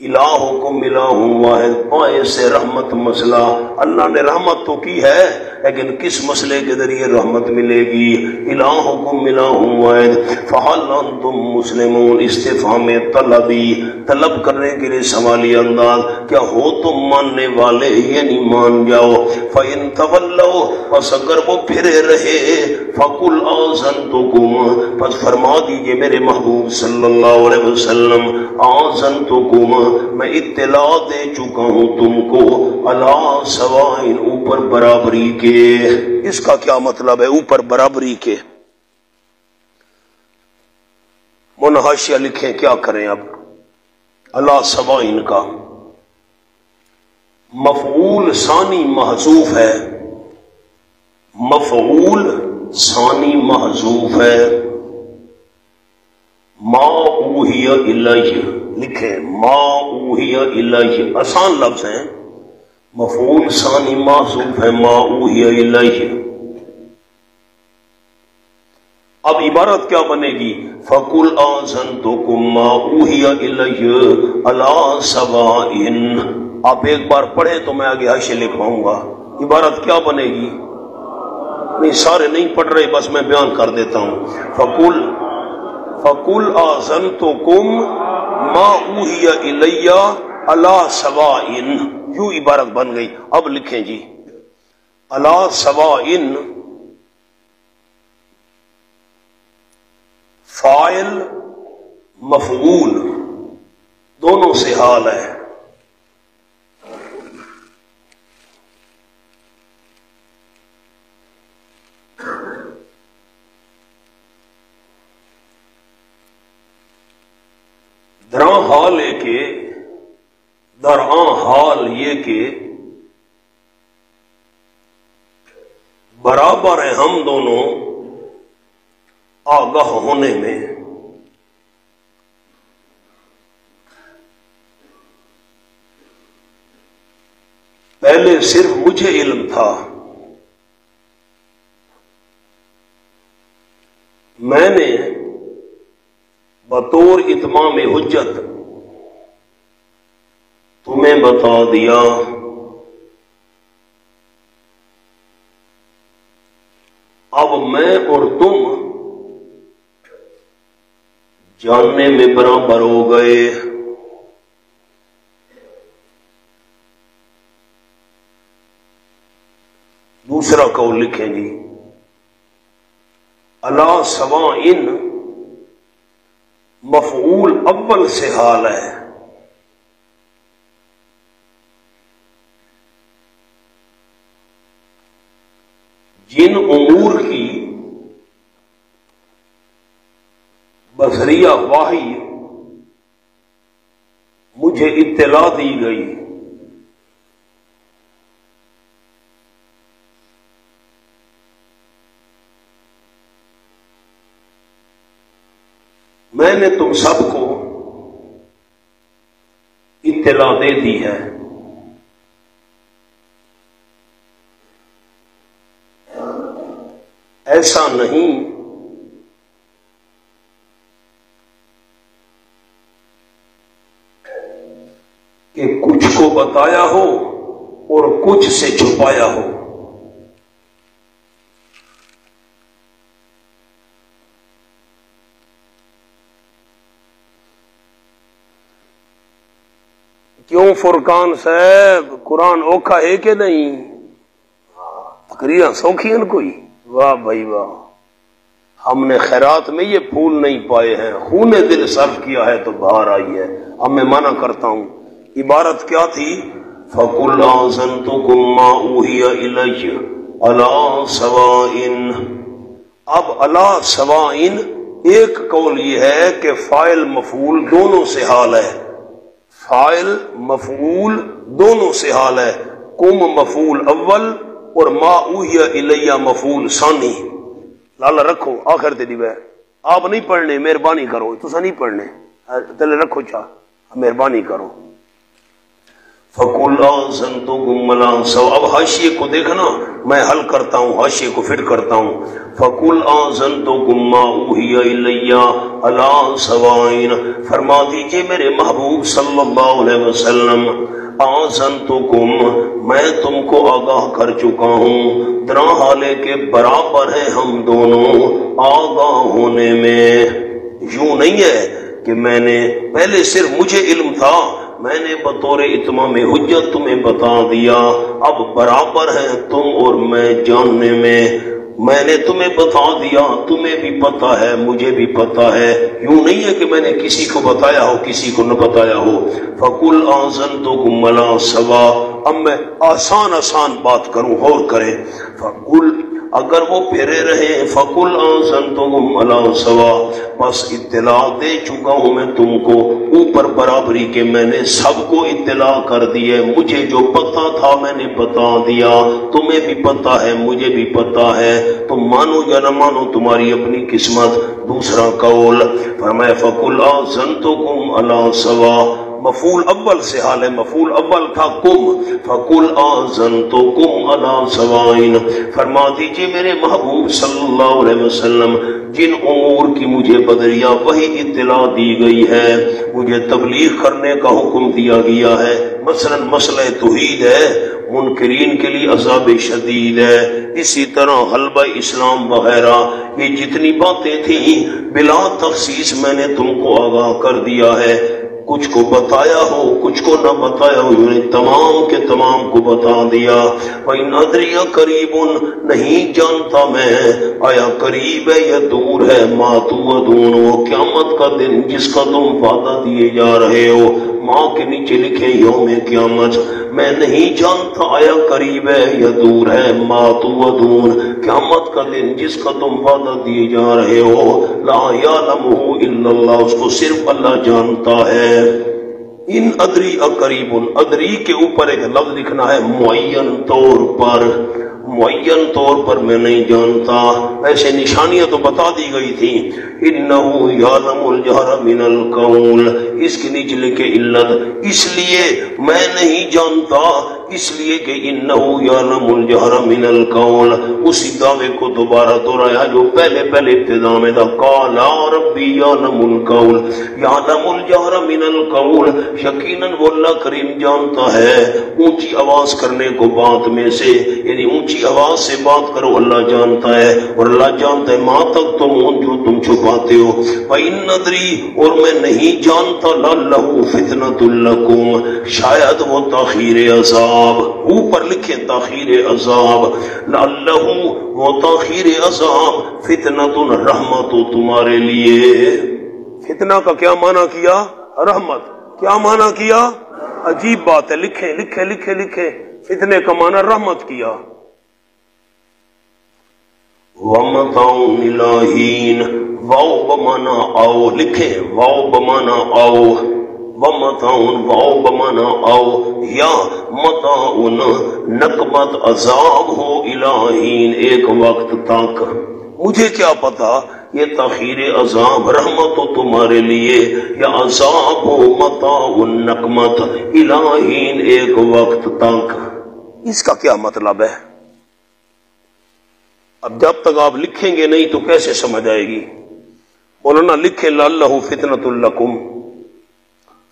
इलाह को मिला हूँ वाहिद, बायस रहमत मसला। अल्लाह ने रहमत तो की है लेकिन किस मसले के ज़रिए रहमत मिलेगी? इलाह को मिला हूँ वाहिद फ़हल तुम मुस्लिम इस्तीफा में तलबी। तलब करने के लिए सवाली अंदाज। क्या हो तुम मानने वाले ये नहीं मान जाओ? फ़िन तवल्लो, बस अगर वो फिरे रहे, फ़कुल आजन तो कुम बस फरमा दीजिए मेरे महबूब सल्लल्लाहु अलैहि वसल्लम आजन तो कुम मैं इत इत्तला दे चुका हूँ तुमको। अला सवाइन, ऊपर बराबरी के। इसका क्या मतलब है? ऊपर बराबरी के। मुनहाशिया लिखे, क्या करें अब? अल्लाह सबा इनका। मफूल सानी महजूफ है। मफूल सानी महजूफ है। मा ऊहिया लिखे, मा ऊहिया आसान लफ्ज है। मफूल सानी महजूफ है मा अब इबारत क्या बनेगी? फकुल आजन तो कुमा ऊहिया अला आप एक बार पढ़े तो मैं आगे हाशे लिखवाऊँगा। इबारत क्या बनेगी? नहीं, सारे नहीं पढ़ रहे, बस मैं बयान कर देता हूँ। फकुल फकुल आजन तो कुम माहिया इलैया अला सवा इन यू इबारत बन गई। अब लिखें जी अला सवा इन फ़ाइल, मफूल, दोनों से हाल है। दरा हाल है के दरा हाल ये के बराबर है हम दोनों आगाह होने में। पहले सिर्फ़ मुझे इल्म था। मैंने बतौर इतमाम हजत तुम्हें बता दिया। अब मैं और तुम जानने में बराबर हो गए। दूसरा कौल लिखें जी। अला सवा इन मफूल अव्वल से हाल है। जिन उमूर की बसरिया वाही मुझे इत्तला दी गई। मैंने तुम सबको इत्तला दे दी है। ऐसा नहीं। कि कुछ को बताया हो और कुछ से छुपाया हो। क्यों फुरकान साहब? कुरान औखा है कि नहीं? तकरीर सौखी है कोई? वाह भाई वाह। हमने खैरात में ये फूल नहीं पाए हैं। खून दिल सर्फ किया है तो बाहर आई है। अब मैं माना करता हूँ, इबारत क्या थी? फकुल अब अला सवाइन एक कौल ये है कि फ़ाइल मफूल दोनों से हाल है। फ़ाइल मफूल दोनों से हाल है। कुम मफूल अव्वल और मा उहिया इलैया मफूल सानी। लाला रखो, आखिर तेरी वह आप नहीं पढ़ने, मेहरबानी करो। तुसा नहीं पढ़ने। तेरे रखो चाह मेहरबानी करो। फकुल्लासन तो गुमला सो। अब हाशिए को देखना, मैं हल करता हूँ, हाशिए को फिट करता हूँ। फकुल आजन तो गुम्मा उहिया अला सवाइन। फरमा दीजिए मेरे महबूब सल्लल्लाहु अलैहि वसल्लम आजन तो गुम मैं तुमको आगाह कर चुका हूँ। दरा हाले के बराबर है हम दोनों, आगाह होने में। यूँ नहीं है कि मैंने, पहले सिर्फ़ मुझे इल्म था, मैंने बतौर इतमाम हजत तुम्हें बता दिया। अब बराबर है तुम और मैं जानने में। मैंने तुम्हें बता दिया, तुम्हें भी पता है, मुझे भी पता है। यूँ नहीं है कि मैंने किसी को बताया हो, किसी को न बताया हो। फकुल आजन तो गुमला सवा। अब मैं आसान आसान बात करूँ और करें। फकुल, अगर वो फेरे रहे, फकुल संतो सवा। बस इत्तला दे चुका हूँ मैं तुमको। ऊपर बराबरी के मैंने सबको इत्तला कर दी है। मुझे जो पता था मैंने बता दिया। तुम्हें भी पता है, मुझे भी पता है। तुम मानो या ना मानो तुम्हारी अपनी किस्मत दूसरा कौल। मैं फकुल संतो कुम अला सवा। मफूल अव्वल से हाल है, मफूल अव्वल था कुम। फकुल आजन तो कुम अला सवाइन। फरमा दीजिए मेरे महबूब सल्लल्लाहु अलैहि वसल्लम, जिन उमूर की मुझे बदरिया वही इत्तला दी गई है। मुझे तबलीग करने का हुक्म दिया गया है। मसलन मसला तोहीद है, मुनकरीन के लिए अजाब शदीद है। इसी तरह हलबा इस्लाम वगैरह, ये जितनी बातें थी, बिला तफसीस मैंने तुमको आगाह कर दिया है। कुछ को बताया हो, कुछ को न बताया हो यूने तमाम के तमाम को बता दिया। भाई नदरिया करीब उन नहीं जानता मैं। आया करीब है या दूर है मातू अदून वो क्यामत का दिन जिसका तुम वादा दिए जा रहे हो। माँ के नीचे लिखे योम क्यामत। मैं नहीं जानता आया करीब है या दूर है। मातू अदून क्यामत का दिन जिसका तुम वादा दिए जा रहे हो। ला या इल्लल्लाह, उसको सिर्फ़ अल्लाह जानता है। इन अदरी अकरीबुन, अदरी के ऊपर एक लफ्ज लिखना है मुन तौर पर। मुन तौर पर मैं नहीं जानता। ऐसे निशानियाँ तो बता दी गई थी। इसके नीचे लिखे इल्लत, इसलिए मैं नहीं जानता, इसलिए कि कौल उसी दावे को दोबारा दोहराया, जो पहले पहले इब्तदा में था। काला रब्बी यालमुल कौल यालमुल जहरा मिनल कौल यकीनन वो अल्लाह करीम जानता है। ऊँची आवाज़ करने को बात में से, यानी ऊँची आवाज़ से बात करो, अल्लाह जानता है। और अल्लाह जानता है, माँ तक तुम जो तुम छुपाते हो। नदरी और मैं नहीं जानता लहू फितनतुल्लकुम शायद वो ताखीर अजाब, ऊपर लिखे ताखीर अजाब लहू वो ताखीर अजाब, फितनतुन रहमत तुम्हारे लिए। फितना का क्या माना किया? रहमत। क्या माना किया? अजीब बात है, लिखे लिखे लिखे लिखे। फितने का माना रहमत किया। वमताउन वाओ बमाना आओ लिखे वाओ बमाना आओ वमताउन वाओ बमाना आओ या मताउन नकबत अजाब हो इलाहीन एक वक्त तक। मुझे क्या पता ये तखीर अजाब रहमत हो तुम्हारे लिए, या अजाब हो मताउन नकमत इलाहीन एक वक्त तक। इसका क्या मतलब है? अब जब तक आप लिखेंगे नहीं तो कैसे समझ आएगी? बोलो ना लिखे लाल्लाहू फितनतुल्लकुम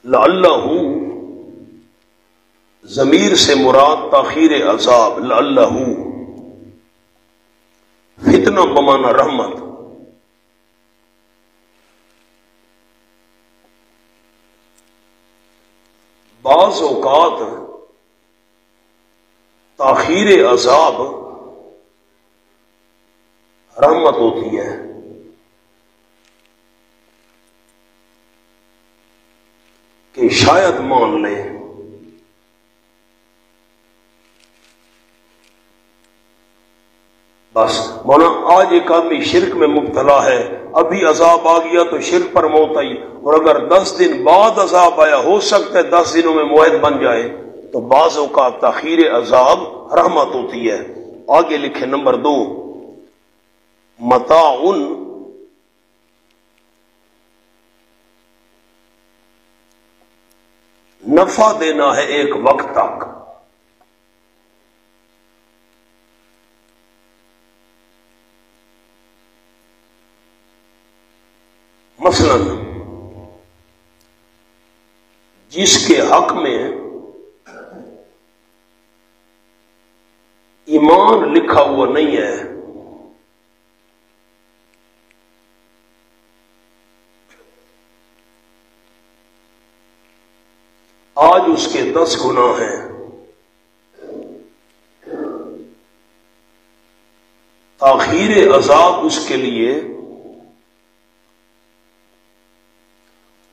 लाल्लाहू जमीर से मुराद, तखीर अजाब लाल्लाहू फितना बमाना रहमत। बाज औकात, ताखीर अजाब रहमत होती है। कि शायद मान ले। बस, माना, आज एक आदमी शिरक में मुबतला है। अभी अजाब आ गया तो शिरक पर मौत आई। और अगर दस दिन बाद अजाब आया, हो सकता है दस दिनों में मुहिद बन जाए। तो बाजों का तखीर अजाब रहमत होती है। आगे लिखे नंबर दो। मताउन नफा देना है एक वक्त तक। मसलन, जिसके हक में ईमान लिखा हुआ नहीं है आज उसके दस गुना हैं। ताखीर अजाब उसके लिए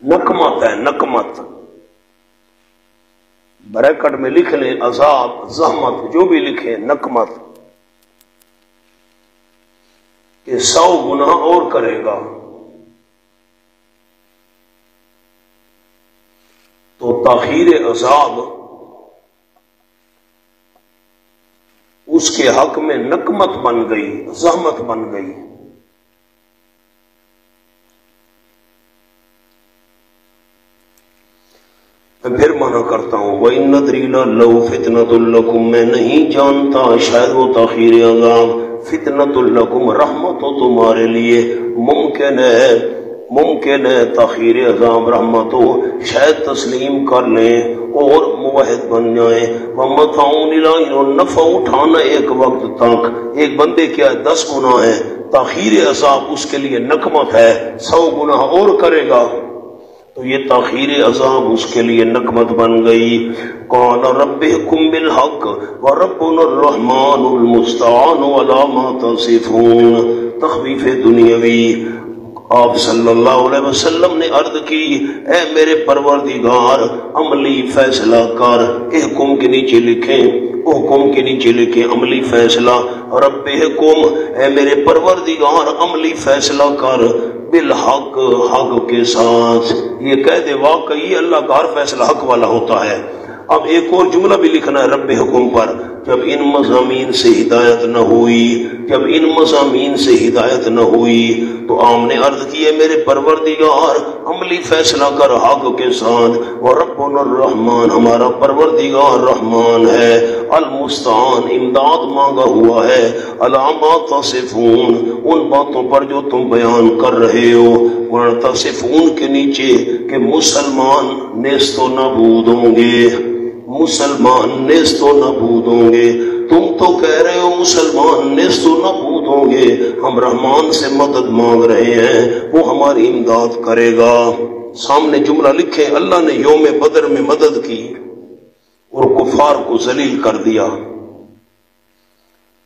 नकमत है, नकमत। ब्रैकेट में लिख ले अजाब, जहमत, जो भी लिखे, नकमत। कि सौ गुना और करेगा। तो ताखीर अजाब उसके हक में नकमत बन गई, जहमत बन गई। मैं फिर मना करता हूँ, वही नदरीला लो फितनतुल्लकुम मैं नहीं जानता शायद वो ताखीर अजाब। फितनतुल्लकुम रहमत हो तुम्हारे लिए मुमकिन है। मुमकिन है, तखीर अजाम रहमत हो शायद तस्लीम कर लें और मुवहद बन जाए। वमताउन नफा उठाना एक वक्त तक। एक बंदे क्या है दस गुना है। तखीर अजाब उसके लिए नकमत है, सौ गुना और करेगा। तो ये तखीर अजाब उसके लिए नकमत बन गई। कौन रब कुम्बिल हक व रबुलरहमान तसिफून तखवीफ दुनियावी। आप सल्लल्लाहु अलैहि वसल्लम ने अर्ज़ की ए मेरे परवरदिगार, अमली फैसला कर हुकुम के नीचे लिखे हुकुम के नीचे लिखे अमली फैसला रब हुकुम ए मेरे परवरदिगार, अमली फैसला कर, बिल हक हक के साथ। ये कह दे वाकई अल्लाह का फैसला हक वाला होता है। अब एक और जुमला भी लिखना है रब हुकुम पर। जब इन मजामी से हिदायत न हुई, जब इन मजामी से हिदायत न हुई तो आम ने अर्ज़ की है मेरे परवरदिगार, अमली फैसला कर हक के साथ, और हमारा परवरदिगार रहमान है। अलमुस्तान इमदाद मांगा हुआ है। अलामत तसिफून उन बातों पर जो तुम बयान कर रहे हो। वर्ण तसिफून के नीचे के मुसलमान नेस्तो नबूद होंगे। मुसलमान नेस्तो नबूद होंगे तुम तो कह रहे हो मुसलमान नेस्तो नबूद होंगे हम रहमान से मदद मांग रहे हैं, वो हमारी इमदाद करेगा। सामने जुमला लिखे, अल्लाह ने योम बदर में मदद की और कुफार को जलील कर दिया।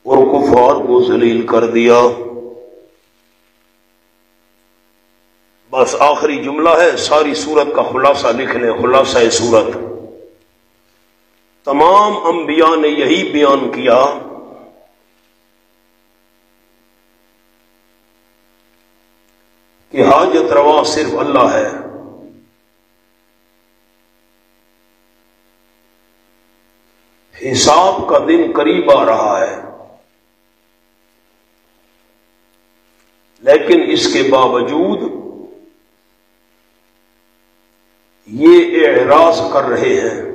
और कुफार को जलील कर दिया। बस आखिरी जुमला है, सारी सूरत का खुलासा लिख लें खुलासा सूरत तमाम अंबिया ने यही बयान किया, कि हाजत रवा सिर्फ़ अल्लाह है। हिसाब का दिन करीब आ रहा है, लेकिन इसके बावजूद ये एराज कर रहे हैं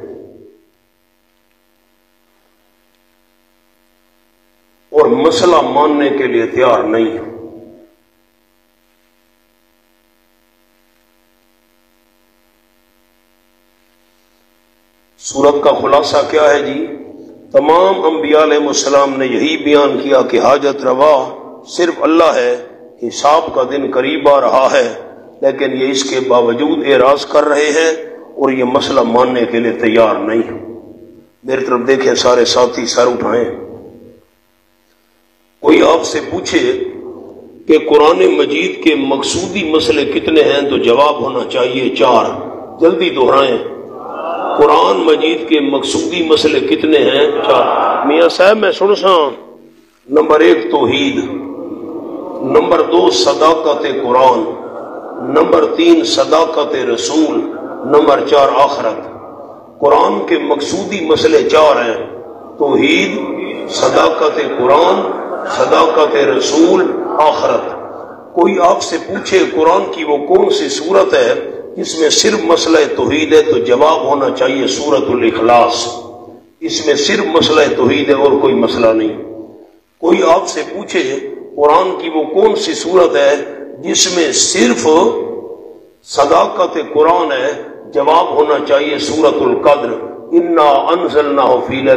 और मसला मानने के लिए तैयार नहीं है। सूरत का खुलासा क्या है जी? तमाम अम्बियालाम ने यही बयान किया कि हाजत रवा सिर्फ़ अल्लाह है, हिसाब का दिन करीब आ रहा है, लेकिन ये इसके बावजूद एराज कर रहे हैं और ये मसला मानने के लिए तैयार नहीं है। मेरी तरफ़ देखें, सारे साथी सर उठाएँ। कोई आपसे पूछे कि कुरान मजीद के मकसूदी मसले कितने हैं तो जवाब होना चाहिए चार। जल्दी दोहराएँ। कुरान मजीद के मकसूदी मसले कितने हैं? चार। मियाँ साहब, मैं सुन सा नंबर एक, तोहीद। नंबर दो, सदाकत कुरान। नंबर तीन, सदाकत रसूल। नंबर चार, आखरत। कुरान के मकसूदी मसले चार हैं। तोहीद, सदाकत कुरान सदाकत रसूल आखरत। कोई आपसे पूछे कुरान की वो कौन सी सूरत है जिसमें सिर्फ़ मसला तोहीद है तो जवाब होना चाहिए सूरत इखलास। इसमें सिर्फ़ मसला तोहीद है और कोई मसला नहीं। कोई आपसे पूछे कुरान की वो कौन सी सूरत है, जिसमें सिर्फ़ सदाकत कुरान है, जवाब होना चाहिए सूरतुल कद्र। इन्ना अनजल ना हो फील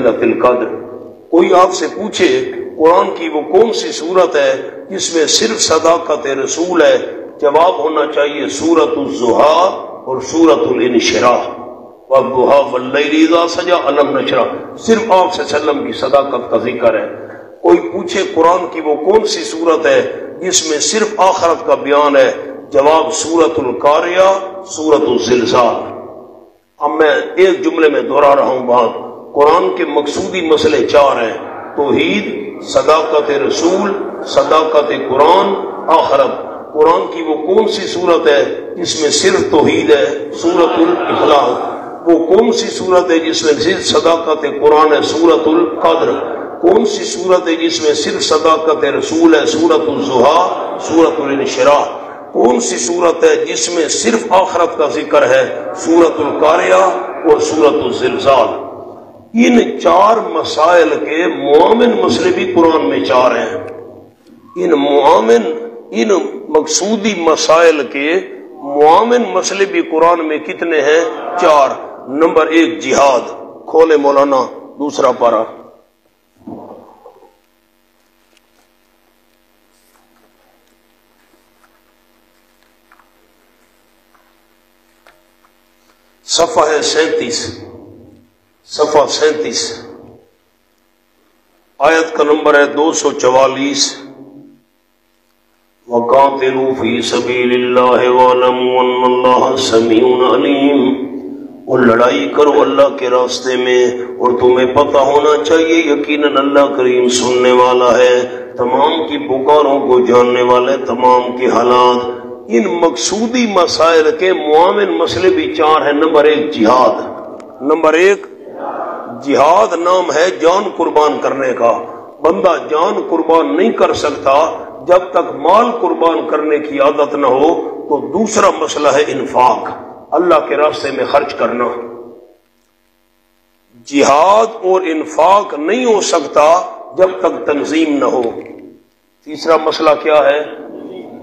कोई आपसे पूछे कुरान की वो कौन सी सूरत है जिसमें सिर्फ़ सदाकत रसूल है? जवाब होना चाहिए सूरत जुहा और सूरत इनशरा। वहा वल्लैजा सजा अलम नशरा। सिर्फ़ आप सल्लम की सदाकत का ज़िक्र है। कोई पूछे कुरान की वो कौन सी सूरत है जिसमें सिर्फ़ आखरत का बयान है? जवाब सूरतुल कारिया, सूरतुल जिलजाल। अब मैं एक जुमले में दोहरा रहा हूँ बात। कुरान के मकसूदी मसले चार हैं। तोहीद सदाकत रसूल, सदाकत कुरान, आखरत। कुरान की वो कौन सी सूरत है जिसमें सिर्फ़ तोहीद है? सूरतुल इखलाक। वो कौन सी सूरत है जिसमें सिर्फ़ सदाकत कुरान है? सूरतुल कद्र। कौन सी सूरत है जिसमें सिर्फ़ सदाकत रसूल है? सूरतुल जुहा, सूरतुल शरा कौन सी सूरत है जिसमें सिर्फ़ आखरत का ज़िक्र है? सूरतुल कारिया और सूरतुल जिलजाल। इन चार मसाइल के मुआमिन मसले भी कुरान में चार हैं। इन मुआमिन, इन मकसूदी मसाइल के मुआमिन मसले भी कुरान में कितने हैं? चार। नंबर एक, जिहाद। खोले मौलाना, दूसरा पारा। सफ़ा है सैतीस। सफ़ा सैतीस। आयत का नंबर है दो सौ चवालीस। वकातिलू फ़ी अलीम। और लड़ाई करो अल्लाह के रास्ते में, और तुम्हें पता होना चाहिए, यकीनन अल्लाह करीम सुनने वाला है। तमाम की पुकारों को जानने वाले, तमाम के हालात। इन मकसूदी मसाइल के मुआमिन मसले भी चार है। नंबर एक, जिहाद। नंबर एक जिहाद नाम है जान कुर्बान करने का। बंदा जान कुर्बान नहीं कर सकता। जब तक माल कुर्बान करने की आदत न हो तो दूसरा मसला है इन्फाक। अल्लाह के रास्ते में खर्च करना। जिहाद और इन्फाक नहीं हो सकता जब तक तंजीम न हो। तीसरा मसला क्या है?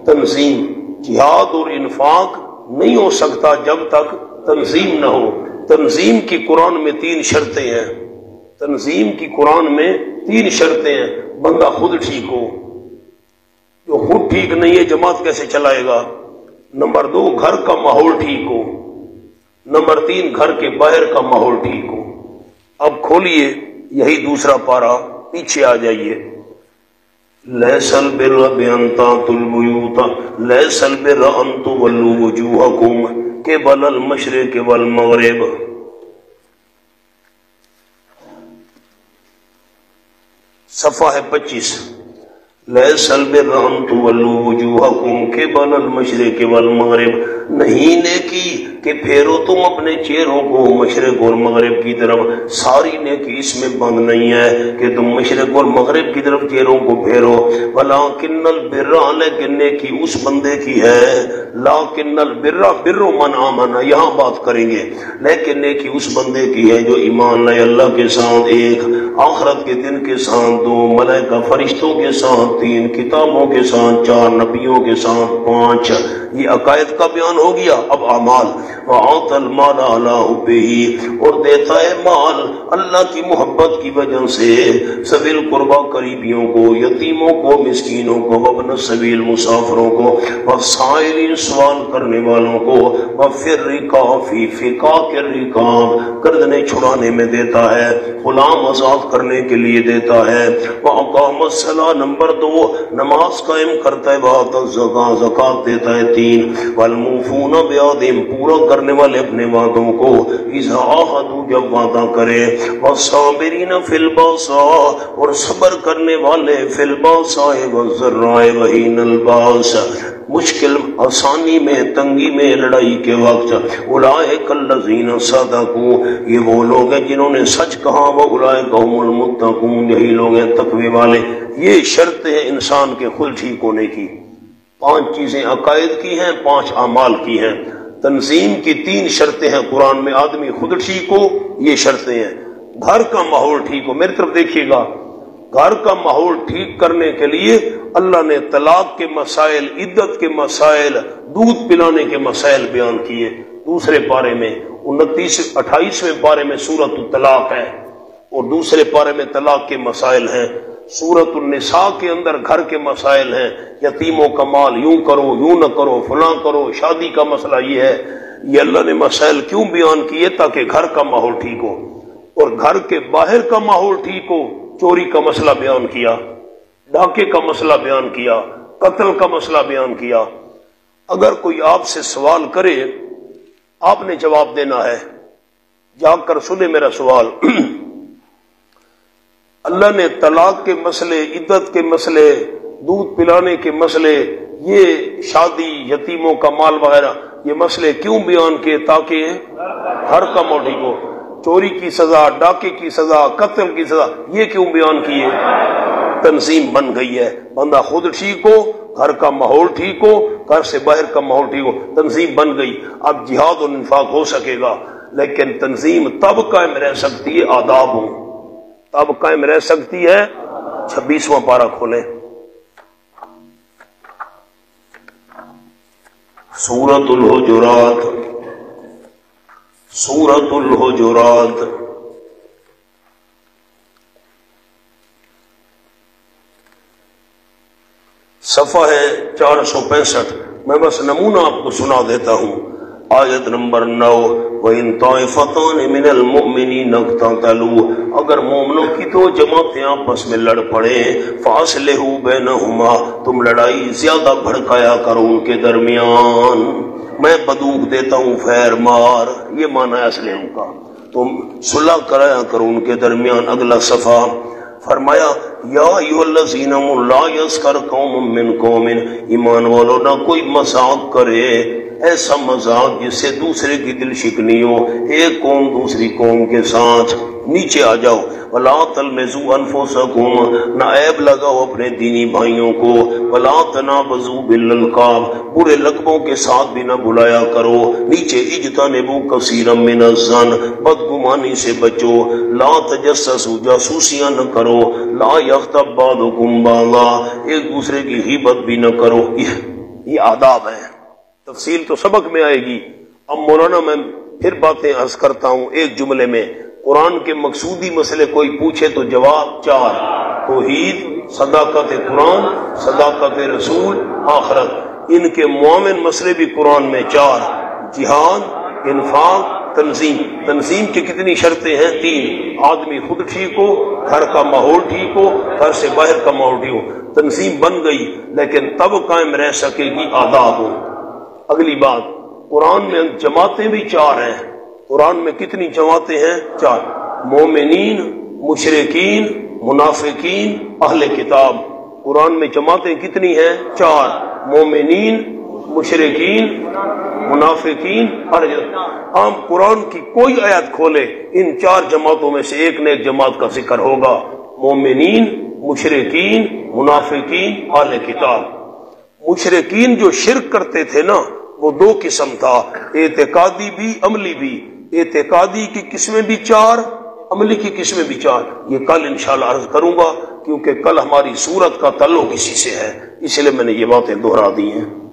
तंजीम। जिहाद और इन्फाक नहीं हो सकता जब तक तंजीम न हो। तंजीम की कुरान में तीन शर्तें हैं। तंजीम की कुरान में तीन शर्तें हैं। बंदा खुद ठीक हो, जो खुद ठीक नहीं है, जमात कैसे चलाएगा? नंबर दो, घर का माहौल ठीक हो। नंबर तीन, घर के बाहर का माहौल ठीक हो। अब खोलिए, यही दूसरा पारा, पीछे आ जाइए। लहसल बिरता तुलबूता लहसल बिर अंतु वल्लू वजूहकुम। के बल मशरे के बल मगरब। सफ़ा है पच्चीस। बल मशरे के कि फेरो तुम अपने चेहरों को मशरक और मगरब की तरफ़, सारी नेकी इसमें बंद नहीं है कि तुम मशरक और मगरब की तरफ़ चेहरों को फेरो। भला किन्नल बिर्रा लेकिन नेकी उस बंदे की है। ला किन्नल बिर्रा बिर्रो मन आमन, यहाँ बात करेंगे। लेकिन नेकी उस बंदे की है जो ईमान लाए अल्लाह के साथ एक, आखरत के दिन के साथ दो मलैका फरिश्तों के साथ तीन, किताबों के साथ चार, नबियों के साथ पाँच। ये अकायद का बयान हो गया। अब अमाल माल ही और देता है माल अल्लाह की मोहब्बत की वजह से। सबिल कुर्बा करीबियों को, यतीमों को, मिसकीनों को वबन सबिल मुसाफरों को व साइलिन सवाल करने वालों को। व फिर रिकाफी फिका के रिकाम कर्दने छुड़ाने में देता है, गुलाम आज़ाद करने के लिए देता है। वह अकाम सला नंबर दो, नमाज़ कायम करता है जका जक़ात देता है तीन। वलमूफून ब्यादिम पूरा करने वाले अपने वादों को। इजाहदू जब वादा करे वह साबिरीन फिलबासा और सबर करने वाले फिलबासा वजर्राए वही नलबास मुश्किल आसानी में, तंगी में, लड़ाई के वक्त, उलाए कल्लजीन सदकू। ये वो लोग हैं जिन्होंने सच कहा, वो उलाए कौमुल मुत्तकून यही लोग हैं तकवे वाले। ये शर्त है इंसान के खुल ठीक होने की। पाँच चीज़ें अकायद की हैं, पाँच अमाल की हैं। तंजीम की तीन शर्तें हैं कुरान में, आदमी खुद ठीक हो, ये शर्तें हैं। घर का माहौल ठीक हो, मेरी तरफ़ देखिएगा, घर का माहौल ठीक करने के लिए अल्लाह ने तलाक के मसाइल, इद्दत के मसाइल, दूध पिलाने के मसाइल बयान किए। दूसरे पारे में, उनतीस, अट्ठाईसवें पारे में सूरत तलाक है, और दूसरे पारे में तलाक के मसाइल हैं। सूरत निसा के अंदर घर के मसाइल हैं। यतीमों का माल यूँ करो, यूँ न करो, फला करो, शादी का मसला ये है। ये अल्लाह ने मसाइल क्यों बयान किए? ताकि घर का माहौल ठीक हो। और घर के बाहर का माहौल ठीक हो, चोरी का मसला बयान किया, डाके का मसला बयान किया, कत्ल का मसला बयान किया। अगर कोई आपसे सवाल करे, आपने जवाब देना है। जाकर सुने मेरा सवाल। अल्लाह ने तलाक के मसले, इद्दत के मसले, दूध पिलाने के मसले, ये शादी, यतीमों का माल वगैरह, ये मसले क्यों बयान किए ताकि हर का मोटी को चोरी की सजा, डाके की सजा, कत्ल की सजा, ये क्यों बयान किए? तंजीम बन गई है। बंदा खुद ठीक हो, घर का माहौल ठीक हो, घर से बाहर का माहौल ठीक हो तंजीम बन गई। अब जिहाद और इन्फाक हो सकेगा, लेकिन तंजीम तब कायम रह सकती है, आदाब हो। तब कायम रह सकती है। छब्बीसवां पारा खोले। सूरतुल हुजुरात सूरतुल हुजुरात। सफ़ा है चार सौ पैंसठ। मैं बस नमूना आपको सुना देता हूँ। आयत नंबर नौ अगर मोमनों की दो जमातें आपस में लड़ पड़े फासले तुम लड़ाई ज़्यादा भड़काया करो उनके दरमियान। मैं बदूक देता हूँ फैर मार, ये माना असले का तुम सुलह कराया करो उनके दरमियान अगला सफ़ा। फरमाया, या ईमान वालों ना कोई मज़ाक करे। ऐसा मज़ाक जिससे दूसरे की दिल शिकनी हो। एक कौम दूसरी कौम के साथ। नीचे आ जाओ। वला तल मेजू अनफो सकूम ना ऐब लगाओ अपने दीनी भाइयों को। वला तना बजू बिल्लकाब बुरे लकबों के साथ भी ना बुलाया करो। नीचे इजता नेबू कसीरम में नजन बदगुमानी से बचो। ला तजस्सु जासूसियाँ न करो। ला यख्तब बाद बाला। एक दूसरे की हिबत भी न करो। ये आदाब है। तफसील तो सबक में आएगी। अब मौलाना, मैं फिर बातें अर्ज़ करता हूँ एक जुमले में। कुरान के मकसूदी मसले कोई पूछे तो जवाब चार। तोहीद, सदाकत कुरान, सदाकत रसूल, आखरत। इनके मोमिन मसले भी कुरान में चार। जिहाद, इन्फाक तंजीम तंजीम की कितनी शर्तें हैं? तीन। आदमी खुद ठीक हो, घर का माहौल ठीक हो, घर से बाहर का माहौल ठीक हो। तंजीम बन गई, लेकिन तब कायम रह सकेगी आदाब। हो अगली बात, कुरान में जमातें भी चार हैं। कुरान में कितनी जमातें हैं? चार। मोमिन मुशरकिन, मुनाफिकीन, अहले किताब। कुरान में जमातें कितनी हैं? चार। मोमिन मुशरकिन, मुनाफिकीन हम कुरान की कोई आयत खोले, इन चार जमातों में से एक न एक जमात का ज़िक्र होगा। मोमिन मुशरकिन, मुनाफिकीन, अहले किताब। मुशरकिन जो शिरक करते थे ना, वो दो किस्म था। एतकादी भी, अमली भी। एतकादी की किस्में भी चार, अमली की किस्में भी चार। ये कल इंशाल्लाह अर्ज़ करूँगा, क्योंकि कल हमारी सूरत का तल्लुक इसी से है। इसलिए मैंने ये बातें दोहरा दी हैं।